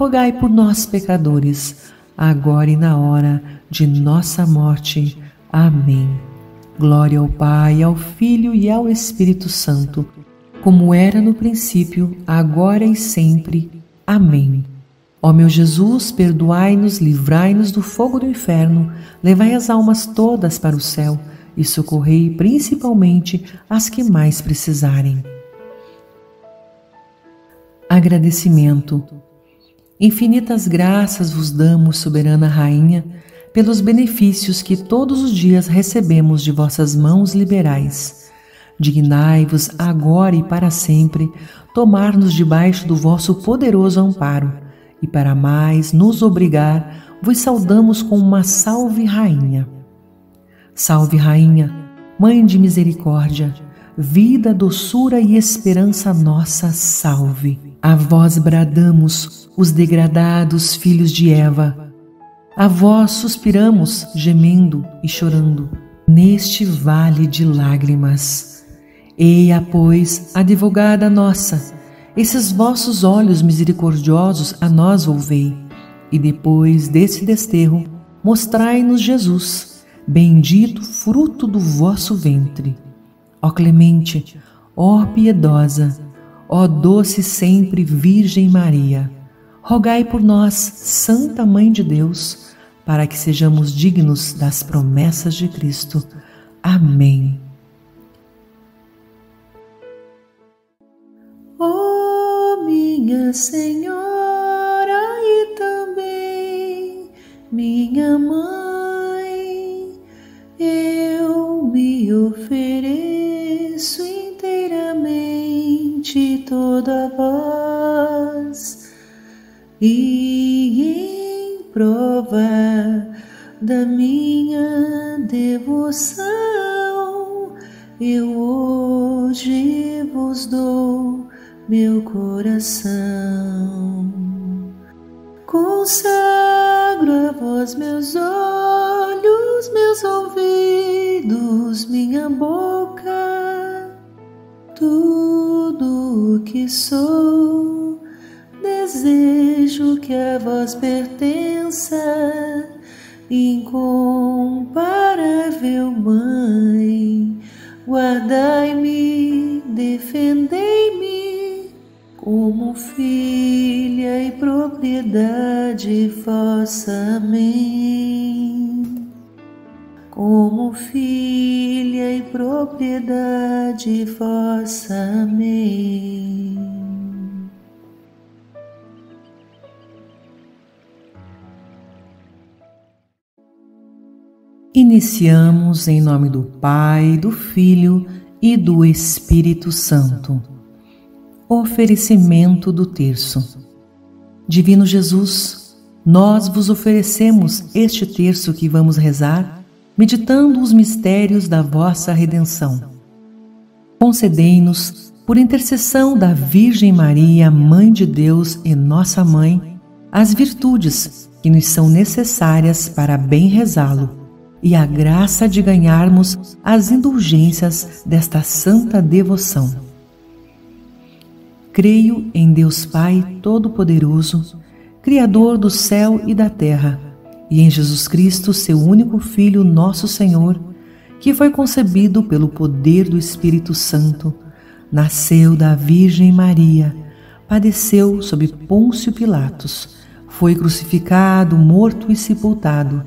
rogai por nós, pecadores, agora e na hora de nossa morte. Amém. Glória ao Pai, ao Filho e ao Espírito Santo, como era no princípio, agora e sempre. Amém. Ó meu Jesus, perdoai-nos, livrai-nos do fogo do inferno, levai as almas todas para o céu e socorrei principalmente as que mais precisarem. Agradecimento. Infinitas graças vos damos, soberana Rainha, pelos benefícios que todos os dias recebemos de vossas mãos liberais. Dignai-vos agora e para sempre tomar-nos debaixo do vosso poderoso amparo, e para mais nos obrigar, vos saudamos com uma salve, Rainha. Salve, Rainha, Mãe de misericórdia, vida, doçura e esperança nossa, salve. A vós bradamos, os degradados filhos de Eva. A vós suspiramos, gemendo e chorando, neste vale de lágrimas. Eia, pois, advogada nossa, esses vossos olhos misericordiosos a nós volvei, e depois desse desterro, mostrai-nos Jesus, bendito fruto do vosso ventre. Ó clemente, ó piedosa, Ó doce sempre Virgem Maria, rogai por nós, Santa Mãe de Deus, para que sejamos dignos das promessas de Cristo. Amém. Oh, minha Senhora e também minha mãe, eu me ofereço toda voz e em prova da minha devoção eu hoje vos dou meu coração. Consagro a vós meus olhos, meus ouvidos, minha boca, tudo tudo que sou. Desejo que a vós pertença, incomparável Mãe. Guardai-me, defendei-me, como filha e propriedade vossa. Amém. Como filha e propriedade vossa. Amém. Iniciamos em nome do Pai, do Filho e do Espírito Santo. Oferecimento do terço. Divino Jesus, nós vos oferecemos este terço que vamos rezar, meditando os mistérios da vossa redenção concedei-nos, por intercessão da Virgem Maria, Mãe de Deus e nossa Mãe, as virtudes que nos são necessárias para bem rezá-lo e a graça de ganharmos as indulgências desta santa devoção. Creio em Deus Pai Todo-Poderoso, Criador do céu e da terra, e em Jesus Cristo, seu único Filho, nosso Senhor que foi concebido pelo poder do Espírito Santo, nasceu da Virgem Maria, padeceu sob Pôncio Pilatos, foi crucificado, morto e sepultado,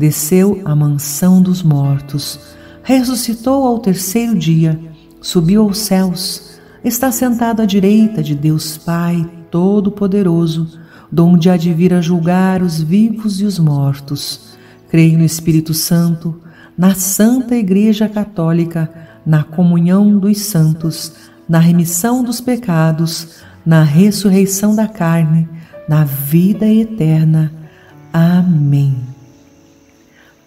desceu à mansão dos mortos, ressuscitou ao terceiro dia, subiu aos céus, está sentado à direita de Deus Pai Todo-Poderoso, donde há de vir a julgar os vivos e os mortos. Creio no Espírito Santo, na Santa Igreja Católica, na comunhão dos santos, na remissão dos pecados, na ressurreição da carne, na vida eterna. Amém.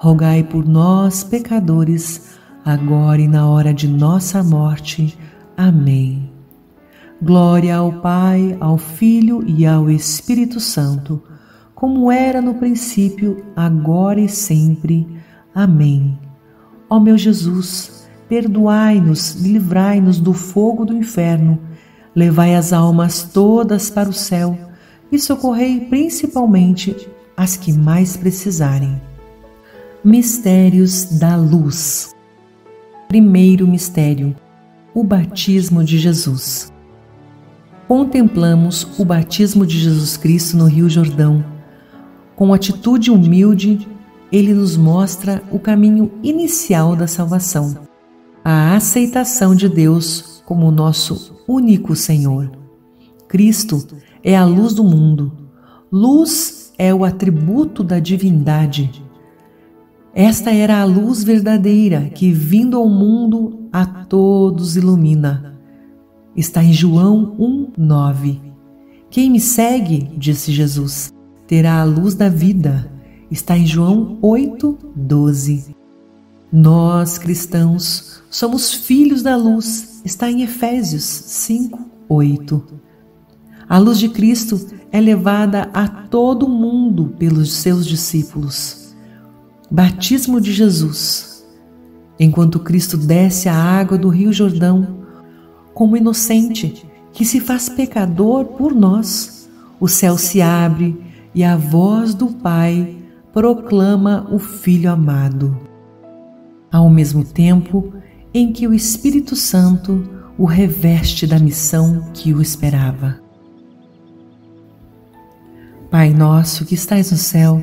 rogai por nós, pecadores, agora e na hora de nossa morte. Amém. Glória ao Pai, ao Filho e ao Espírito Santo, como era no princípio, agora e sempre. Amém. Ó meu Jesus, perdoai-nos livrai-nos do fogo do inferno, levai as almas todas para o céu e socorrei principalmente as que mais precisarem. Mistérios da Luz. Primeiro mistério: o batismo de Jesus. Contemplamos o batismo de Jesus Cristo no Rio Jordão. Com atitude humilde, ele nos mostra o caminho inicial da salvação, a aceitação de Deus como nosso único Senhor. Cristo é a luz do mundo, luz é o atributo da divindade. Esta era a luz verdadeira que, vindo ao mundo, a todos ilumina. Está em João 1:9. Quem me segue, disse Jesus, terá a luz da vida. Está em João 8:12. Nós, cristãos, somos filhos da luz. Está em Efésios 5:8. A luz de Cristo é levada a todo mundo pelos seus discípulos. Batismo de Jesus. Enquanto Cristo desce a água do Rio Jordão, como inocente que se faz pecador por nós, o céu se abre e a voz do Pai proclama o Filho amado. Ao mesmo tempo em que o Espírito Santo o reveste da missão que o esperava. Pai nosso que estais no céu,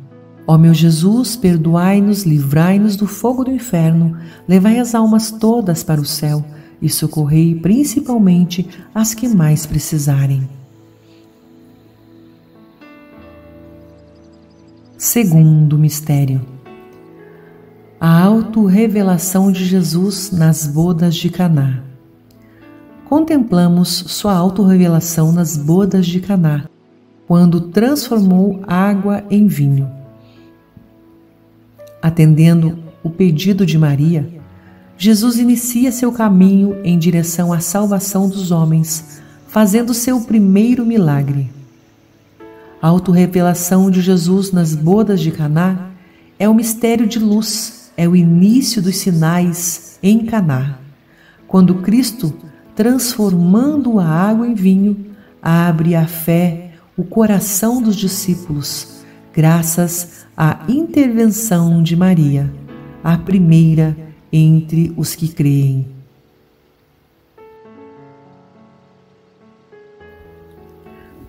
Ó meu Jesus, perdoai-nos, livrai-nos do fogo do inferno, levai as almas todas para o céu e socorrei principalmente as que mais precisarem. Segundo mistério. A autorrevelação de Jesus nas bodas de Caná. Contemplamos sua autorrevelação nas bodas de Caná, quando transformou água em vinho. Atendendo o pedido de Maria, Jesus inicia seu caminho em direção à salvação dos homens, fazendo seu primeiro milagre. A autorrevelação de Jesus nas bodas de Caná é o mistério de luz, é o início dos sinais em Caná, quando Cristo, transformando a água em vinho, abre a fé, o coração dos discípulos, graças a intervenção de Maria, a primeira entre os que creem.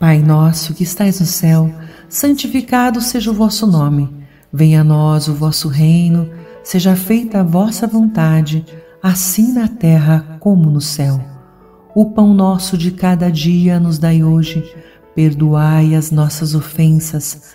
Pai nosso que estais no céu, santificado seja o vosso nome. Venha a nós o vosso reino, seja feita a vossa vontade, assim na terra como no céu. O pão nosso de cada dia nos dai hoje, perdoai as nossas ofensas,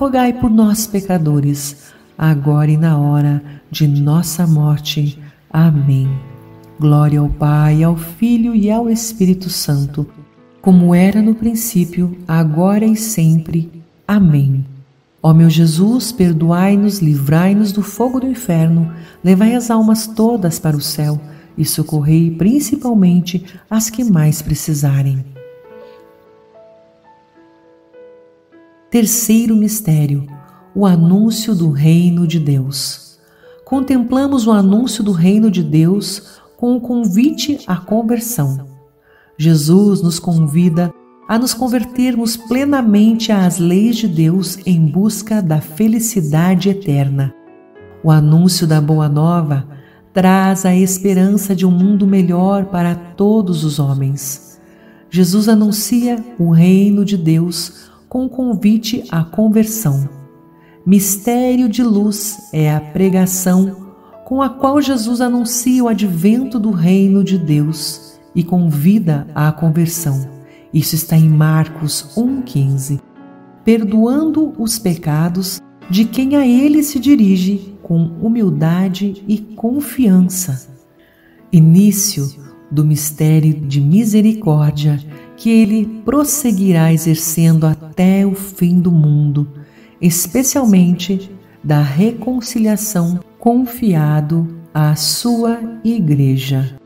rogai por nós, pecadores, agora e na hora de nossa morte. Amém. Glória ao Pai, ao Filho e ao Espírito Santo, como era no princípio, agora e sempre. Amém. Ó meu Jesus, perdoai-nos, livrai-nos do fogo do inferno, levai as almas todas para o céu e socorrei principalmente as que mais precisarem. Terceiro mistério: o anúncio do reino de Deus. Contemplamos o anúncio do reino de Deus com o convite à conversão. Jesus nos convida a nos convertermos plenamente às leis de Deus em busca da felicidade eterna. O anúncio da Boa Nova traz a esperança de um mundo melhor para todos os homens. Jesus anuncia o reino de Deus com convite à conversão. Mistério de luz é a pregação com a qual Jesus anuncia o advento do reino de Deus e convida à conversão. Isso está em Marcos 1,15. Perdoando os pecados de quem a ele se dirige com humildade e confiança. Início do mistério de misericórdia que ele prosseguirá exercendo até o fim do mundo, especialmente da reconciliação confiado à sua igreja.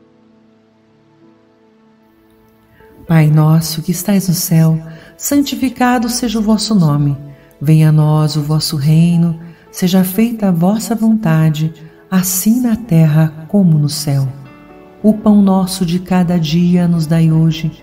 Pai nosso que estais no céu, santificado seja o vosso nome. Venha a nós o vosso reino, seja feita a vossa vontade, assim na terra como no céu. O pão nosso de cada dia nos dai hoje.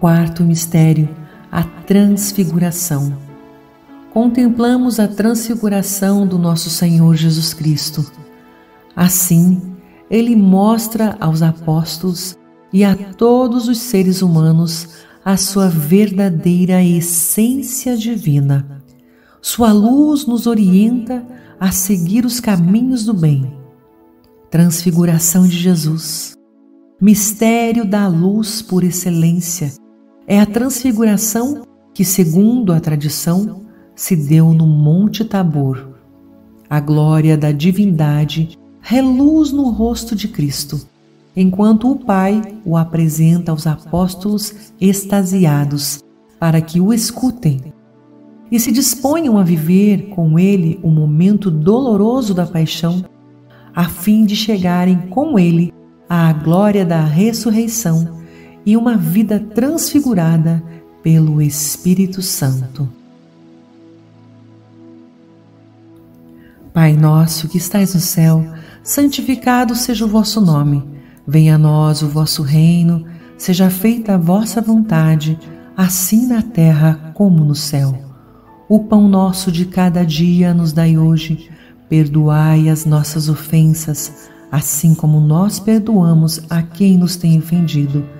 Quarto mistério, a transfiguração. Contemplamos a transfiguração do nosso Senhor Jesus Cristo. Assim, ele mostra aos apóstolos e a todos os seres humanos a sua verdadeira essência divina. Sua luz nos orienta a seguir os caminhos do bem. Transfiguração de Jesus. Mistério da luz por excelência é a transfiguração que, segundo a tradição, se deu no Monte Tabor. A glória da divindade reluz no rosto de Cristo, enquanto o Pai o apresenta aos apóstolos extasiados para que o escutem e se disponham a viver com ele o momento doloroso da paixão, a fim de chegarem com ele à glória da ressurreição e uma vida transfigurada pelo Espírito Santo. Pai nosso que estais no céu, santificado seja o vosso nome. Venha a nós o vosso reino, seja feita a vossa vontade, assim na terra como no céu. O pão nosso de cada dia nos dai hoje. Perdoai as nossas ofensas, assim como nós perdoamos a quem nos tem ofendido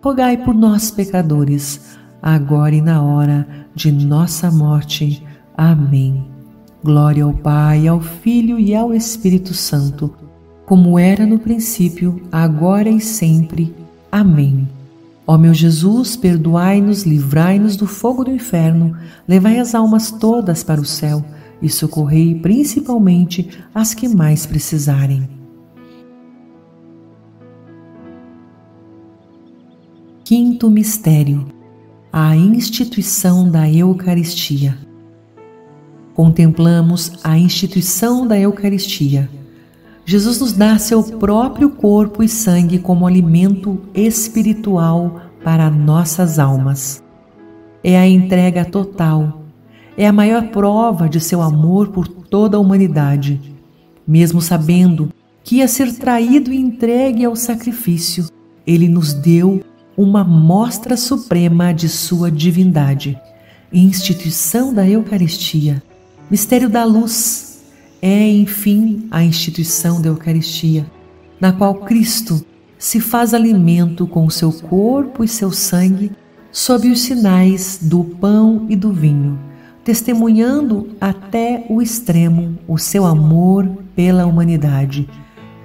rogai por nós, pecadores, agora e na hora de nossa morte. Amém. Glória ao Pai, ao Filho e ao Espírito Santo, como era no princípio, agora e sempre. Amém. Ó meu Jesus, perdoai-nos, livrai-nos do fogo do inferno, levai as almas todas para o céu e socorrei principalmente as que mais precisarem. Quinto Mistério a instituição da Eucaristia. Contemplamos a instituição da Eucaristia. Jesus nos dá seu próprio corpo e sangue como alimento espiritual para nossas almas. É a entrega total, é a maior prova de seu amor por toda a humanidade, mesmo sabendo que ia ser traído e entregue ao sacrifício, ele nos deu uma mostra suprema de sua divindade. Instituição da Eucaristia, mistério da luz, é, enfim, a instituição da Eucaristia, na qual Cristo se faz alimento com seu corpo e seu sangue sob os sinais do pão e do vinho, testemunhando até o extremo o seu amor pela humanidade.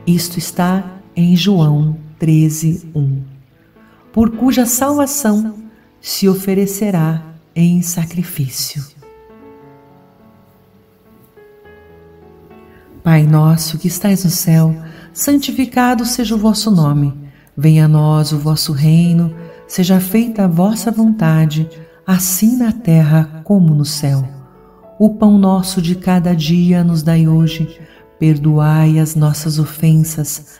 Isto está em João 13, 1 por cuja salvação se oferecerá em sacrifício. Pai nosso que estais no céu, santificado seja o vosso nome. Venha a nós o vosso reino, seja feita a vossa vontade, assim na terra como no céu. O pão nosso de cada dia nos dai hoje, perdoai as nossas ofensas,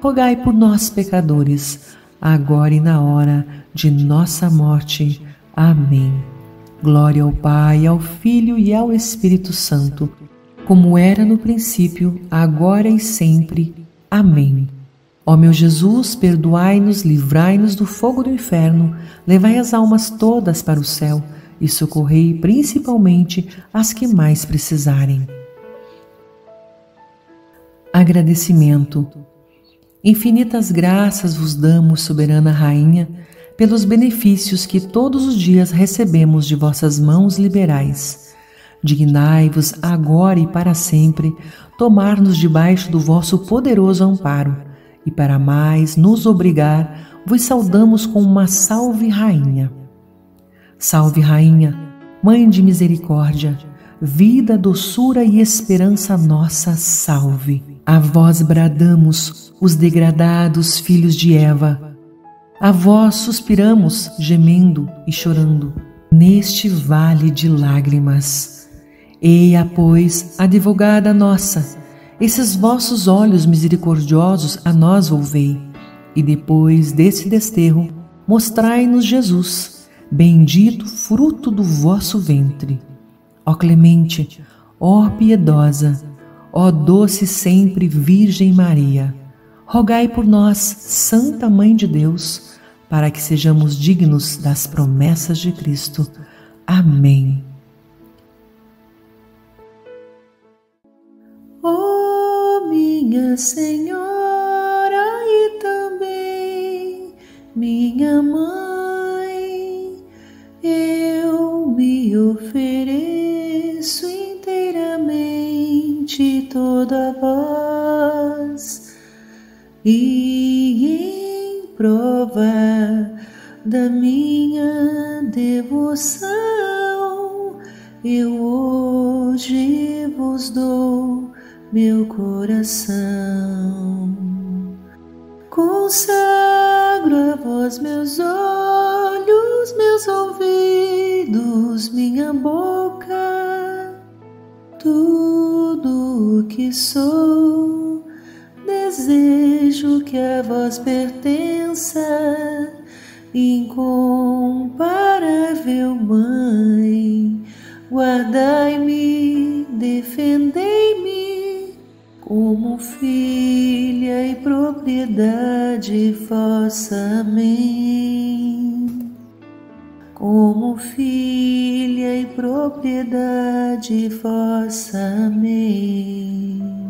rogai por nós, pecadores, agora e na hora de nossa morte. Amém. Glória ao Pai, ao Filho e ao Espírito Santo, como era no princípio, agora e sempre. Amém. Ó meu Jesus, perdoai-nos, livrai-nos do fogo do inferno, levai as almas todas para o céu e socorrei principalmente as que mais precisarem. Agradecimento. Infinitas graças vos damos, soberana Rainha, pelos benefícios que todos os dias recebemos de vossas mãos liberais. Dignai-vos agora e para sempre tomar-nos debaixo do vosso poderoso amparo, e para mais nos obrigar, vos saudamos com uma salve, Rainha. Salve, Rainha, Mãe de misericórdia, vida, doçura e esperança nossa, salve. A vós bradamos, os degradados filhos de Eva. A vós suspiramos, gemendo e chorando, neste vale de lágrimas. Eia, pois, advogada nossa, esses vossos olhos misericordiosos a nós volvei, e depois desse desterro, mostrai-nos Jesus, bendito fruto do vosso ventre. Ó clemente, ó piedosa, Ó doce sempre Virgem Maria, rogai por nós, Santa Mãe de Deus, para que sejamos dignos das promessas de Cristo. Amém. Ó oh, minha Senhora e também minha mãe, eu me ofereço de toda voz e em prova da minha devoção eu hoje vos dou meu coração. Consagro a vós meus olhos, meus ouvidos, minha boca, tudo que sou, desejo que a vós pertença incomparável Mãe, guardai-me, defendei-me, como filha e propriedade vossa. Amém. Como filha e propriedade vossa. Amém.